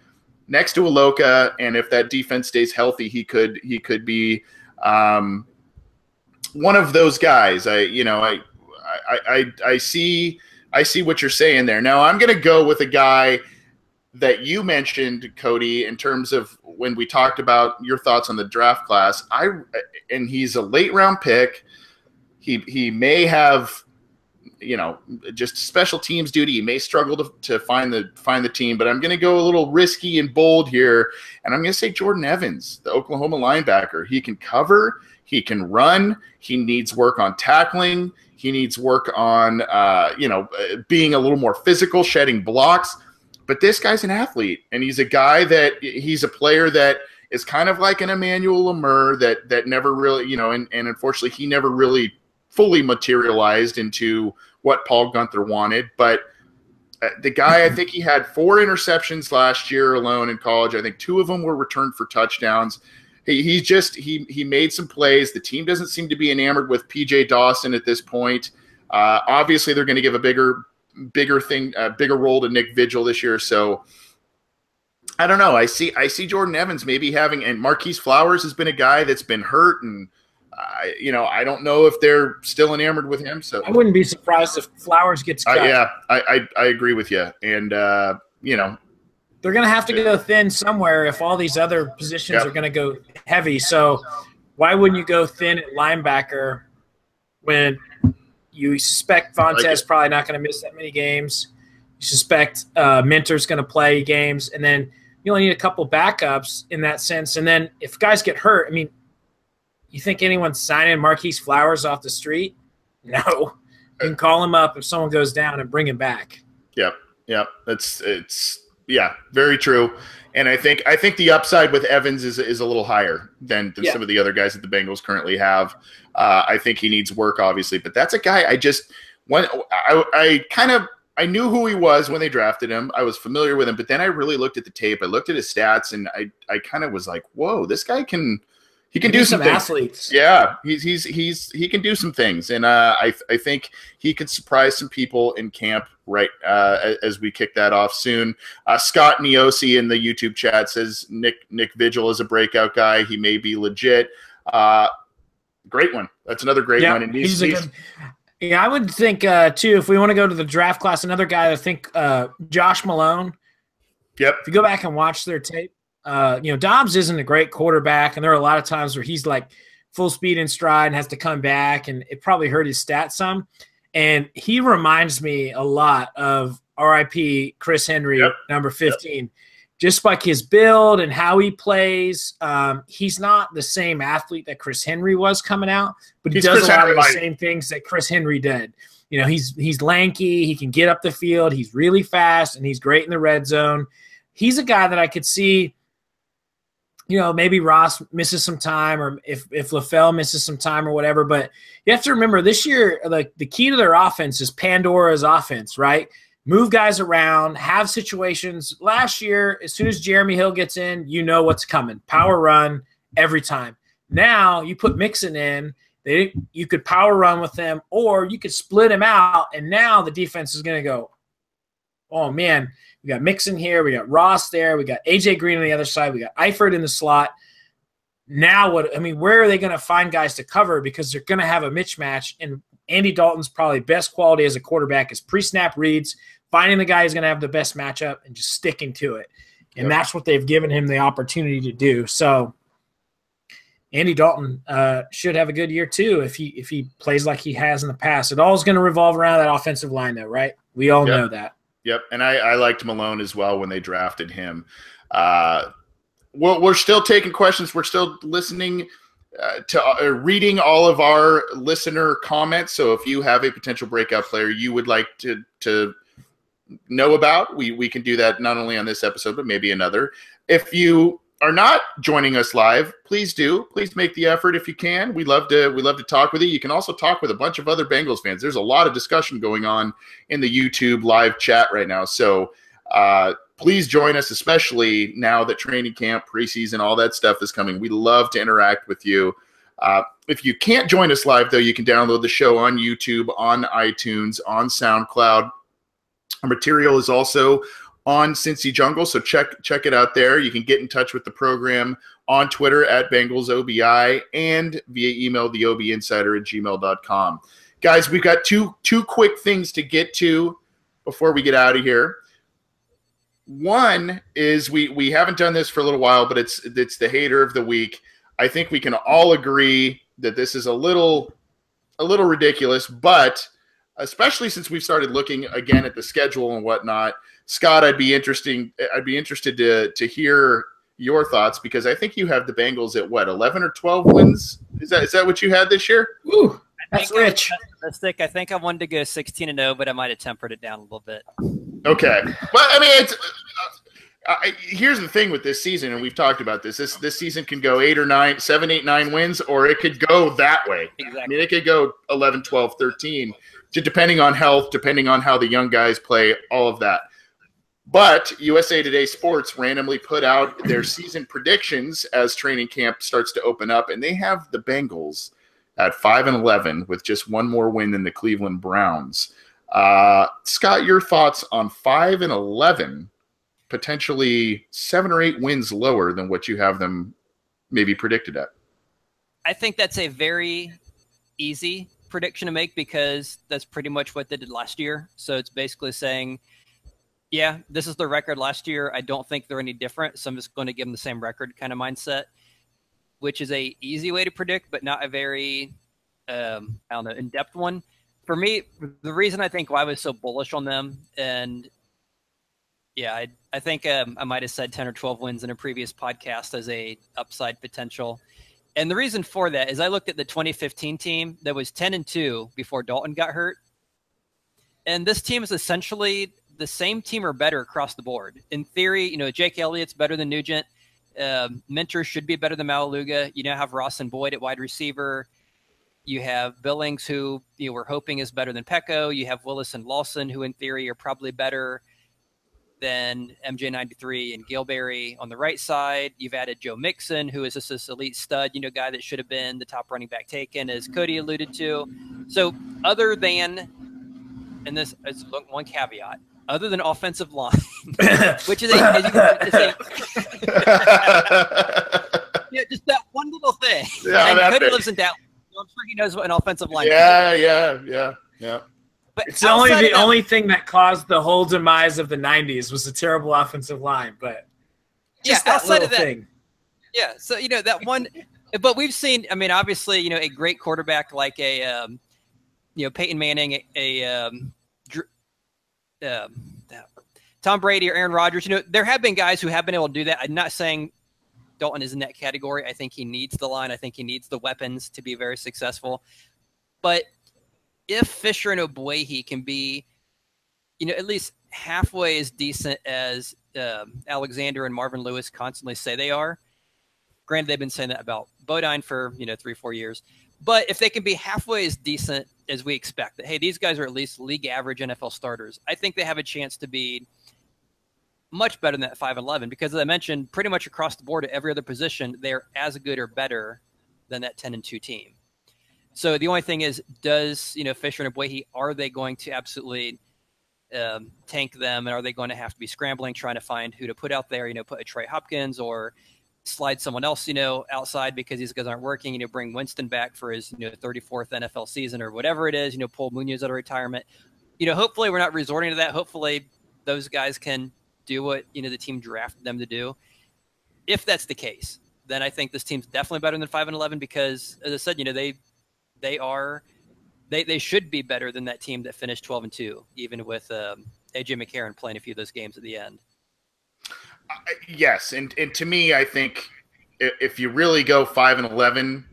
next to Iloka, and if that defense stays healthy, he could he could be um, one of those guys. I you know I I, I, I see I see what you're saying there. Now I'm going to go with a guy that you mentioned, Cody, in terms of when we talked about your thoughts on the draft class. I and he's a late round pick. He he may have you know just special teams duty. He may struggle to, to find the find the team, but I'm going to go a little risky and bold here, and I'm going to say Jordan Evans, the Oklahoma linebacker. He can cover. He can run. He needs work on tackling. He needs work on, uh, you know, uh, being a little more physical, shedding blocks. But this guy's an athlete, and he's a guy that he's a player that is kind of like an Emmanuel Lamur that that never really, you know, and, and unfortunately he never really fully materialized into what Paul Guenther wanted. But uh, the guy, I think he had four interceptions last year alone in college. I think two of them were returned for touchdowns he, he just he he made some plays. The team doesn't seem to be enamored with PJ Dawson at this point. Uh, obviously, they're going to give a bigger bigger thing, a bigger role to Nick Vigil this year. So I don't know. I see I see Jordan Evans maybe having and Marquis Flowers has been a guy that's been hurt and. I, you know, I don't know if they're still enamored with him. So I wouldn't be surprised if Flowers gets cut. Uh, yeah, I, I, I agree with you. And uh, you know, they're going to have to go thin somewhere if all these other positions yep. are going to go heavy. So why wouldn't you go thin at linebacker when you suspect Vontaze like probably not going to miss that many games? You suspect uh, Minter's going to play games, and then you only need a couple backups in that sense. And then if guys get hurt, I mean, you think anyone's signing Marquis Flowers off the street? No. You can call him up if someone goes down and bring him back. Yep. Yep. It's it's yeah, very true. And I think I think the upside with Evans is is a little higher than, than yeah. some of the other guys that the Bengals currently have. Uh, I think he needs work, obviously, but that's a guy I just when I, I kind of I knew who he was when they drafted him. I was familiar with him, but then I really looked at the tape. I looked at his stats, and I I kind of was like, whoa, this guy can he can do some, some athletes. Yeah, he's he's he's he can do some things, and uh, I I think he could surprise some people in camp right uh, as we kick that off soon. Uh, Scott Neosi in the YouTube chat says Nick Nick Vigil is a breakout guy. He may be legit. Uh, great one. That's another great yeah, one. And he's, he's, good, yeah, I would think uh, too. If we want to go to the draft class, another guy. I think uh, Josh Malone. Yep. If you go back and watch their tape, uh, you know, Dobbs isn't a great quarterback, and there are a lot of times where he's like full speed in stride and has to come back, and it probably hurt his stats some. And he reminds me a lot of RIP Chris Henry, yep. number 15. Yep. Just like his build and how he plays, um, he's not the same athlete that Chris Henry was coming out, but he he's does Chris a lot Henry of the same things that Chris Henry did. You know, he's he's lanky, he can get up the field, he's really fast, and he's great in the red zone. He's a guy that I could see you know, maybe Ross misses some time or if, if LaFell misses some time or whatever. But you have to remember this year, like the key to their offense is Pandora's offense, right? Move guys around, have situations. Last year, as soon as Jeremy Hill gets in, you know what's coming. Power run every time. Now you put Mixon in, they you could power run with them, or you could split him out, and now the defense is going to go, oh man, we got Mixon here. We got Ross there. We got AJ Green on the other side. We got Eifert in the slot. Now, what I mean, where are they going to find guys to cover? Because they're going to have a mismatch. And Andy Dalton's probably best quality as a quarterback is pre-snap reads, finding the guy who's going to have the best matchup, and just sticking to it. And yep. that's what they've given him the opportunity to do. So Andy Dalton uh, should have a good year too if he if he plays like he has in the past. It all is going to revolve around that offensive line, though, right? We all yep. know that. Yep, and I, I liked Malone as well when they drafted him. Uh, we're, we're still taking questions. We're still listening. uh, to uh, reading all of our listener comments. So if you have a potential breakout player you would like to to know about, we we can do that not only on this episode but maybe another. If you are not joining us live, please do. Please make the effort if you can. We love to we love to talk with you. You can also talk with a bunch of other Bengals fans. There's a lot of discussion going on in the YouTube live chat right now. So uh, please join us, especially now that training camp, preseason, all that stuff is coming. We love to interact with you. Uh, if you can't join us live, though, you can download the show on YouTube, on iTunes, on SoundCloud. Our material is also on Cincy Jungle, so check check it out there. You can get in touch with the program on Twitter at BengalsOBI and via email, theobinsider at gmail.com. Guys, we've got two two quick things to get to before we get out of here. One is we we haven't done this for a little while, but it's it's the hater of the week. I think we can all agree that this is a little a little ridiculous, but especially since we've started looking again at the schedule and whatnot. Scott, I'd be interesting. I'd be interested to to hear your thoughts because I think you have the Bengals at what eleven or twelve wins. Is that is that what you had this year? Ooh, that's rich. Pessimistic. I think I wanted to go sixteen and zero, but I might have tempered it down a little bit. Okay, well, I mean, it's. I, here's the thing with this season, and we've talked about this. This this season can go eight or nine, seven, eight, nine wins, or it could go that way. Exactly. I mean, it could go 11, 12, 13, depending on health, depending on how the young guys play, all of that. But USA Today Sports randomly put out their season predictions as training camp starts to open up, and they have the Bengals at five and eleven with just one more win than the Cleveland Browns. Uh, Scott, your thoughts on five and eleven, potentially seven or eight wins lower than what you have them maybe predicted at? I think that's a very easy prediction to make because that's pretty much what they did last year. So it's basically saying, yeah, this is the record last year. I don't think they're any different, so I'm just going to give them the same record kind of mindset, which is a easy way to predict, but not a very um, I don't know in depth one for me, the reason I think why I was so bullish on them, and yeah, I, I think um, I might have said 10 or 12 wins in a previous podcast as a upside potential. And the reason for that is I looked at the 2015 team that was 10 and 2 before Dalton got hurt. And this team is essentially the same team or better across the board. In theory, you know, Jake Elliott's better than Nugent. Um, Minter should be better than Maualuga. You now have Ross and Boyd at wide receiver. You have Billings, who you know, we're hoping is better than Peko. You have Willis and Lawson, who in theory are probably better than MJ93 and Gilberry on the right side. You've added Joe Mixon, who is just this elite stud, you know, guy that should have been the top running back taken, as Cody alluded to. So, other than, and this is one caveat, other than offensive line, which is a, a yeah, just that one little thing. Yeah, and Cody lives in Dallas. I'm sure he knows what an offensive line. Yeah, is. yeah, yeah, yeah. But it's only the that, only thing that caused the whole demise of the '90s was a terrible offensive line. But yeah, outside of that, thing. yeah. So you know that one, but we've seen. I mean, obviously, you know, a great quarterback like a, um, you know, Peyton Manning, a, a um, uh, Tom Brady or Aaron Rodgers. You know, there have been guys who have been able to do that. I'm not saying Dalton is in that category. I think he needs the line. I think he needs the weapons to be very successful. But if Fisher and Ogbuehi can be, you know, at least halfway as decent as um, Alexander and Marvin Lewis constantly say they are, granted they've been saying that about Bodine for you know three four years, but if they can be halfway as decent as we expect, that hey these guys are at least league average NFL starters, I think they have a chance to be much better than that 5 11 because as I mentioned, pretty much across the board at every other position, they're as good or better than that 10 and 2 team. So the only thing is, does, you know, Fisher and Ogbuehi, are they going to absolutely um, tank them? And are they going to have to be scrambling, trying to find who to put out there, you know, put a Trey Hopkins or slide someone else, you know, outside because these guys aren't working, you know, bring Winston back for his, you know, 34th NFL season or whatever it is, you know, pull Munoz out of retirement. You know, hopefully we're not resorting to that. Hopefully those guys can do what you know the team drafted them to do. If that's the case, then I think this team's definitely better than five and eleven because, as I said, you know they they are they they should be better than that team that finished twelve and two, even with um, AJ McCarron playing a few of those games at the end. Yes, and and to me, I think if you really go five and eleven,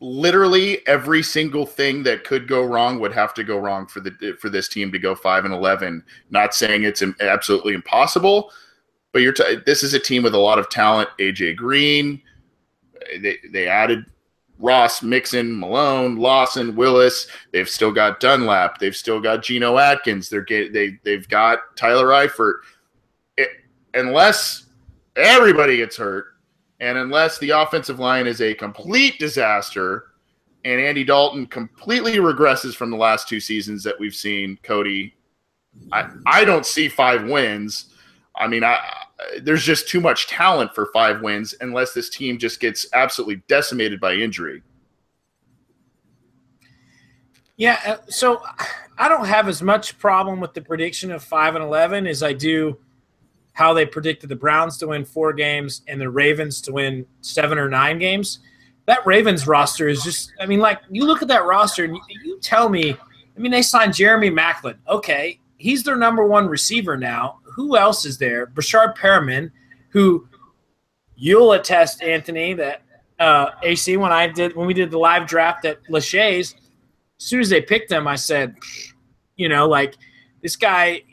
literally every single thing that could go wrong would have to go wrong for the for this team to go five and eleven. Not saying it's absolutely impossible, but you're t- this is a team with a lot of talent. AJ Green, they they added Ross, Mixon, Malone, Lawson, Willis. They've still got Dunlap. They've still got Geno Atkins. They're get, they they've got Tyler Eifert. Unless everybody gets hurt, and unless the offensive line is a complete disaster, and Andy Dalton completely regresses from the last two seasons that we've seen, Cody, I, I don't see five wins. I mean, I there's just too much talent for five wins unless this team just gets absolutely decimated by injury. Yeah, uh, so I don't have as much problem with the prediction of five and eleven as I do how they predicted the Browns to win four games and the Ravens to win seven or nine games. That Ravens roster is just, I mean, like you look at that roster and you, you tell me, I mean, they signed Jeremy Maclin. Okay, he's their number one receiver now who else is there? Breshad Perriman, who you'll attest, Anthony, that uh, AC when I did when we did the live draft at Lachey's, as soon as they picked him, I said, you know, like this guy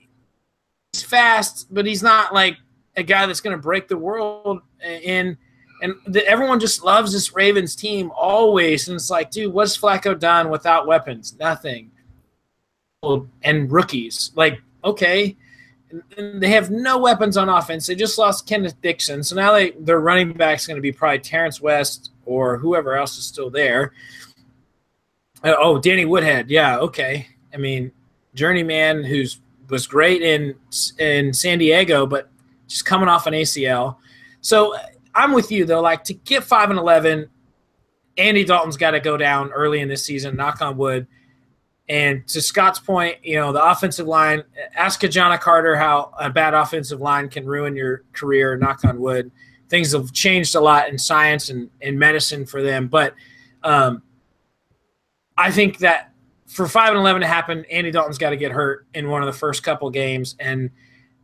fast, but he's not like a guy that's going to break the world. And and the, everyone just loves this Ravens team always. And it's like, dude, what's Flacco done without weapons? Nothing. And rookies, like okay, they have no weapons on offense. They just lost Kenneth Dixon, so now they their running back's going to be probably Terrence West or whoever else is still there. Uh, oh, Danny Woodhead, yeah, okay. I mean, journeyman who's was great in in San Diego, but just coming off an ACL. So I'm with you though. Like to get five and eleven, Andy Dalton's got to go down early in this season. Knock on wood. And to Scott's point, you know, the offensive line, ask Ki-Jana Carter how a bad offensive line can ruin your career, knock on wood. Things have changed a lot in science and in medicine for them. But um, I think that for 5 and 11 to happen, Andy Dalton's got to get hurt in one of the first couple games. And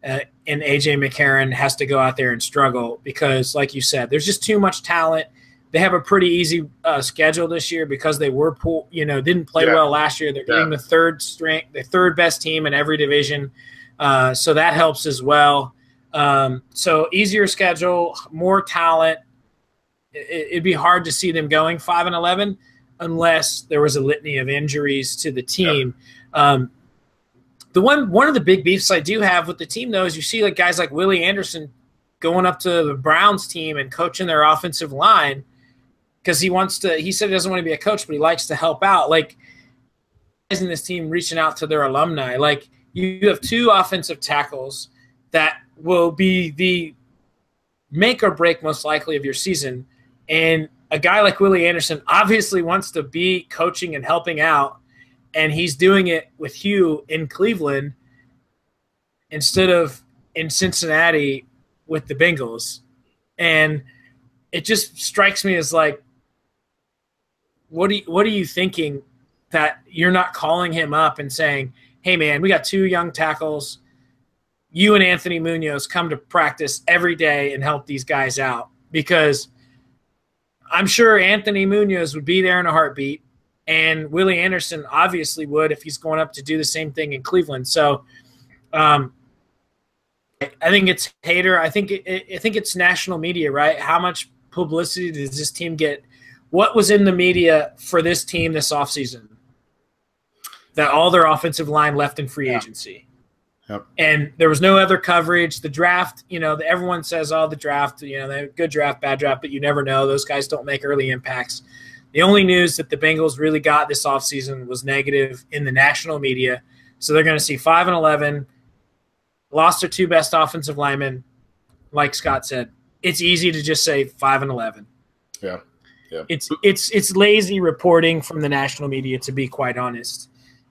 uh, and AJ McCarron has to go out there and struggle because, like you said, there's just too much talent they have a pretty easy uh, schedule this year because they were pool, you know, didn't play yeah. well last year. They're yeah. getting the third strength, the third best team in every division, uh, so that helps as well. Um, so easier schedule, more talent. It, would be hard to see them going five and eleven unless there was a litany of injuries to the team. Yeah. Um, the one one of the big beefs I do have with the team though is you see like guys like Willie Anderson going up to the Browns team and coaching their offensive line because he wants to. He said he doesn't want to be a coach, but he likes to help out. Like in this team reaching out to their alumni. Like you have two offensive tackles that will be the make or break most likely of your season, and a guy like Willie Anderson obviously wants to be coaching and helping out, and he's doing it with Hugh in Cleveland instead of in Cincinnati with the Bengals. And it just strikes me as like what are you, what are you thinking that you're not calling him up and saying, "Hey, man, we got two young tackles. You and Anthony Munoz come to practice every day and help these guys out." Because I'm sure Anthony Munoz would be there in a heartbeat, and Willie Anderson obviously would if he's going up to do the same thing in Cleveland. So, um, I think it's hater. I think it, I think it's national media, right? How much publicity does this team get what was in the media for this team this offseason? That all their offensive line left in free yeah. agency. Yep. And there was no other coverage. The draft, you know, everyone says, oh, the draft, you know, good draft, bad draft, but you never know. Those guys don't make early impacts. The only news that the Bengals really got this offseason was negative in the national media. So they're going to see 5 and 11, lost their two best offensive linemen. Like Scott said, it's easy to just say 5 and 11. Yeah. Yeah. It's it's it's lazy reporting from the national media, to be quite honest,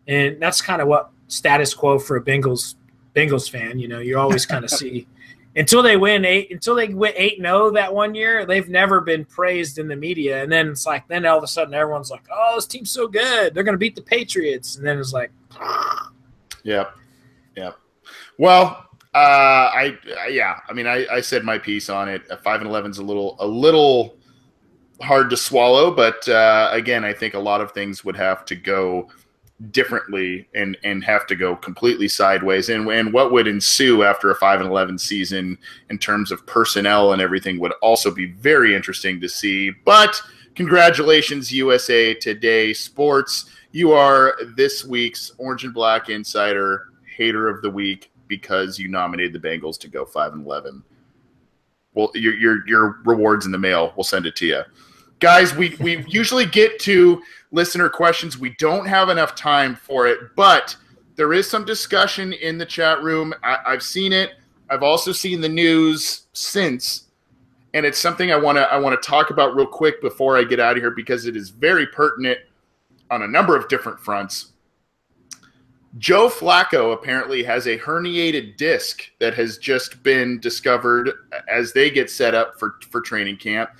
and that's kind of what status quo for a Bengals Bengals fan. You know, you always kind of see until they win eight until they win eight zero oh that one year, they've never been praised in the media, and then it's like then all of a sudden everyone's like, oh, this team's so good, they're gonna beat the Patriots, and then it's like, yeah, yeah. Well, uh, I, I yeah, I mean, I, I said my piece on it. Five and eleven's a little a little hard to swallow, but uh, again, I think a lot of things would have to go differently and and have to go completely sideways. And and what would ensue after a 5 and 11 season in terms of personnel and everything would also be very interesting to see. But congratulations USA Today Sports. You are this week's Orange and Black Insider Hater of the Week because you nominated the Bengals to go 5 and 11 well your your your rewards in the mail we'll send it to you guys we we usually get to listener questions. We don't have enough time for it, but there is some discussion in the chat room. I, have seen it. I've also seen the news since, and it's something I want to I want to talk about real quick before I get out of here because it is very pertinent on a number of different fronts. Joe Flacco apparently has a herniated disc that has just been discovered as they get set up for, for training camp.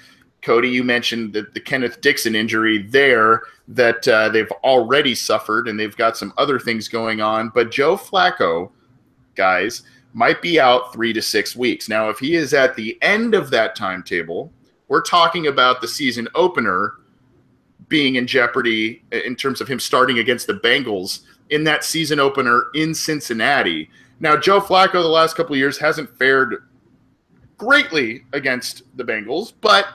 Cody, you mentioned that the Kenneth Dixon injury there that uh, they've already suffered, and they've got some other things going on. But Joe Flacco, guys, might be out three to six weeks. Now, if he is at the end of that timetable, we're talking about the season opener being in jeopardy in terms of him starting against the Bengals in that season opener in Cincinnati. Now, Joe Flacco, the last couple of years, hasn't fared greatly against the Bengals, but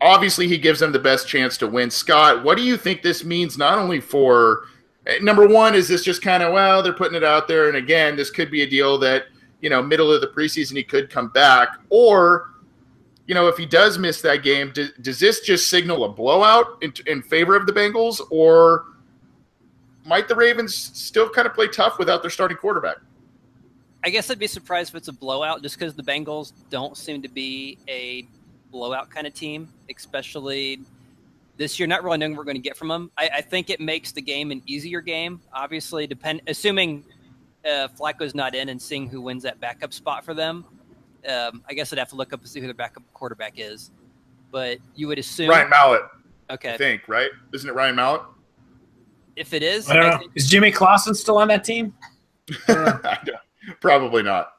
obviously he gives them the best chance to win. Scott, what do you think this means not only for eh, number one, is this just kind of well, they're putting it out there, and again, this could be a deal that you know middle of the preseason he could come back, or you know if he does miss that game, do, does this just signal a blowout in, in favor of the Bengals, or might the Ravens still kind of play tough without their starting quarterback? I guess I'd be surprised if it's a blowout just because the Bengals don't seem to be a blowout kind of team, especially this year. Not really knowing what we're going to get from them. I, I think it makes the game an easier game. Obviously, depend assuming uh, Flacco's not in and seeing who wins that backup spot for them. Um, I guess I'd have to look up and see who the backup quarterback is. But you would assume Ryan Mallett. Okay, I think right. Isn't it Ryan Mallett? If it is, I don't I know. Think- is Jimmy Clausen still on that team? Probably not.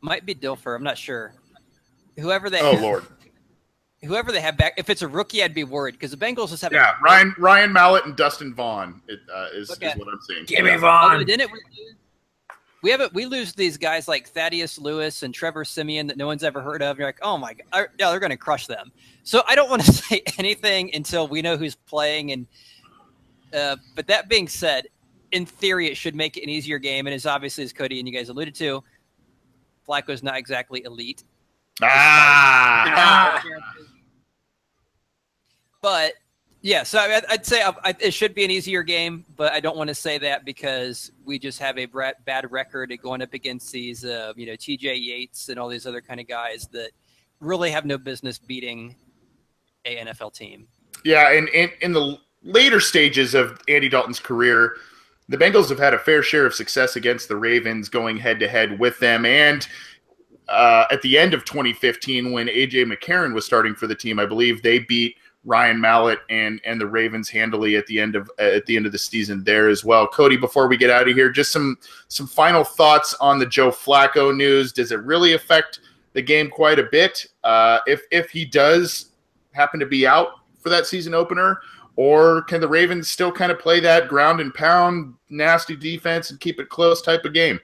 Might be Dilfer. I'm not sure. Whoever they. Oh Lord whoever they have back, if it's a rookie, I'd be worried because the Bengals just have. Yeah, Ryan Ryan Mallett and Dustin Vaughn it, uh, is, is what I'm seeing. Give me Vaughn. Didn't we, we have it. We lose these guys like Thaddeus Lewis and Trevor Siemian that no one's ever heard of. And you're like, oh my god, yeah, they're going to crush them. So I don't want to say anything until we know who's playing. And uh, but that being said, in theory, it should make it an easier game. And as obviously as Cody and you guys alluded to, Flacco's not exactly elite. Ah. But yeah, so I'd say it should be an easier game, but I don't want to say that because we just have a bad record going up against these, uh, you know, T.J. Yates and all these other kind of guys that really have no business beating a NFL team. Yeah, and in, in the later stages of Andy Dalton's career, the Bengals have had a fair share of success against the Ravens, going head to head with them, and uh, at the end of 2015, when AJ McCarron was starting for the team, I believe they beat Ryan Mallett and and the Ravens handily at the end of at the end of the season there as well. Cody, before we get out of here, just some some final thoughts on the Joe Flacco news. Does it really affect the game quite a bit? Uh, if if he does happen to be out for that season opener, or can the Ravens still kind of play that ground and pound, nasty defense and keep it close type of game?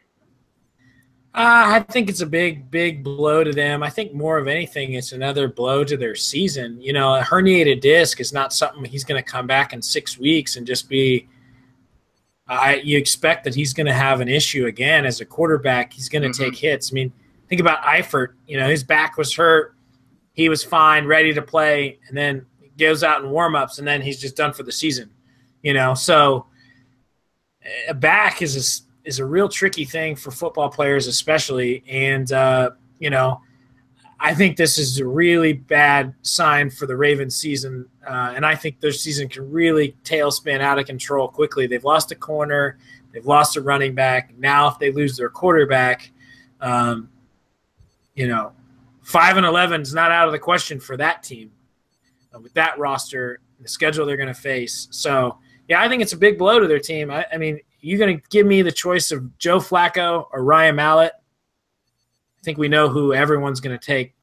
Uh, I think it's a big, big blow to them. I think more of anything, it's another blow to their season. You know, a herniated disc is not something he's going to come back in six weeks and just be. I you expect that he's going to have an issue again as a quarterback. He's going to mm-hmm. take hits. I mean, think about Eifert. You know, his back was hurt. He was fine, ready to play, and then goes out in warmups, and then he's just done for the season. You know, so a back is a is a real tricky thing for football players, especially. And uh, you know, I think this is a really bad sign for the Ravens season, uh, and I think their season can really tailspin out of control quickly. They've lost a corner, they've lost a running back. Now, if they lose their quarterback, um, you know, five and eleven is not out of the question for that team uh, with that roster, the schedule they're going to face. So, yeah, I think it's a big blow to their team. I, I mean, you're going to give me the choice of Joe Flacco or Ryan Mallett, I think we know who everyone's going to take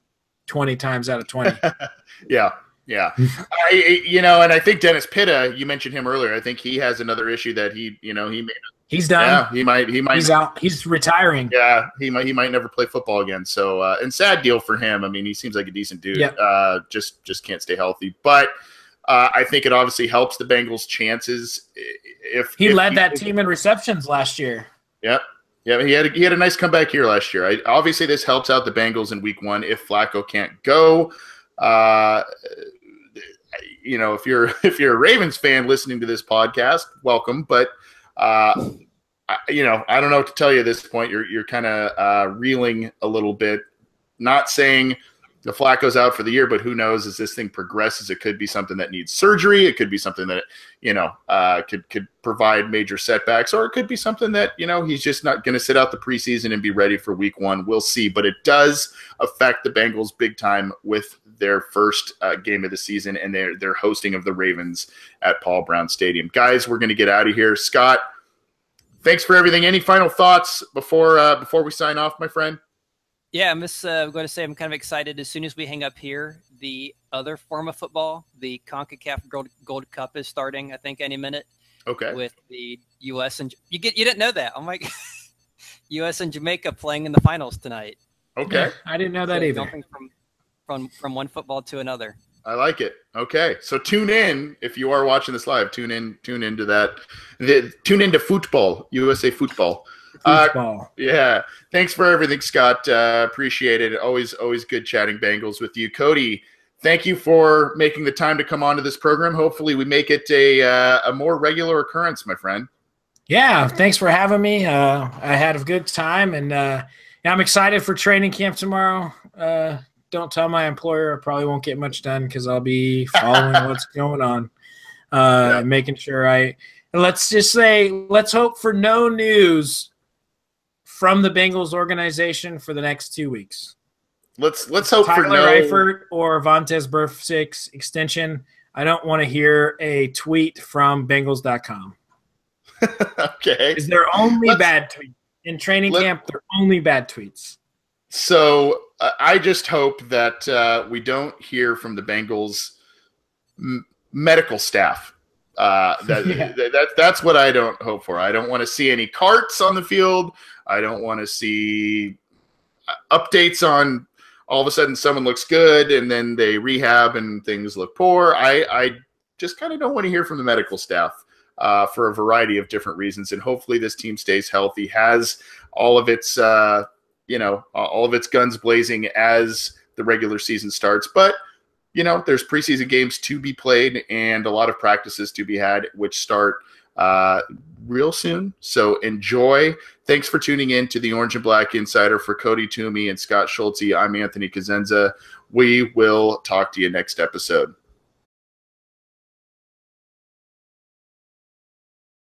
20 times out of 20. yeah. Yeah, I, you know, and I think Dennis Pitta, you mentioned him earlier. I think he has another issue that he, you know, he may. He's done. Yeah, he might. He might. He's out. He's retiring. Yeah, he might. He might never play football again. So, uh, and sad deal for him. I mean, he seems like a decent dude. Yep. Uh, just just can't stay healthy. But uh, I think it obviously helps the Bengals' chances. If He if led that team in receptions last year. Yep. Yeah, he had a, he had a nice comeback here last year. I, obviously, this helps out the Bengals in Week One if Flacco can't go. Uh, you know, if you're if you're a Ravens fan listening to this podcast, welcome. But uh, I, you know, I don't know what to tell you at this point. You're you're kind of uh, reeling a little bit. Not saying the Flacco's out for the year, but who knows as this thing progresses? It could be something that needs surgery. It could be something that you know uh, could could provide major setbacks, or it could be something that you know he's just not going to sit out the preseason and be ready for Week One. We'll see, but it does affect the Bengals big time with their first uh, game of the season and their their hosting of the Ravens at Paul Brown Stadium. Guys, we're going to get out of here. Scott, thanks for everything. Any final thoughts before uh, before we sign off, my friend? Yeah, I'm just uh, going to say I'm kind of excited. As soon as we hang up here, the other form of football, the CONCACAF Gold, Gold Cup, is starting. I think any minute. Okay. With the U.S. and you get you didn't know that. I'm like, U.S. and Jamaica playing in the finals tonight. Okay. I didn't know that So either. Jumping from from from one football to another. I like it. Okay, so tune in if you are watching this live. Tune in, tune into that. The, tune into football, USA football. Uh, yeah, thanks for everything, Scott. Uh, appreciate it. Always, always good chatting Bengals with you, Cody. Thank you for making the time to come onto this program. Hopefully, we make it a uh, a more regular occurrence, my friend. Yeah, thanks for having me. Uh, I had a good time, and uh, I'm excited for training camp tomorrow. Uh, don't tell my employer. I probably won't get much done because I'll be following what's going on, uh, Yeah. making sure I. Let's just say, let's hope for no news from the Bengals organization for the next two weeks. Let's let's hope for Tyler no. Eifert or Vontaze Burfict's extension. I don't want to hear a tweet from Bengals.com. okay, Is there only Let's- bad tweets in training let- camp? They're only bad tweets. So uh, I just hope that uh, we don't hear from the Bengals m- medical staff. Uh, that, Yeah. that, that- that's what I don't hope for. I don't want to see any carts on the field. I don't want to see uh, updates on all of a sudden someone looks good and then they rehab and things look poor. I, I just kind of don't want to hear from the medical staff uh, for a variety of different reasons. And hopefully this team stays healthy, has all of its uh, you know all of its guns blazing as the regular season starts but you know there's preseason games to be played and a lot of practices to be had which start uh, real soon. So enjoy. Thanks for tuning in to the orange and black insider. For cody tewmey and scott schulze i'm anthony cosenza we will talk to you next episode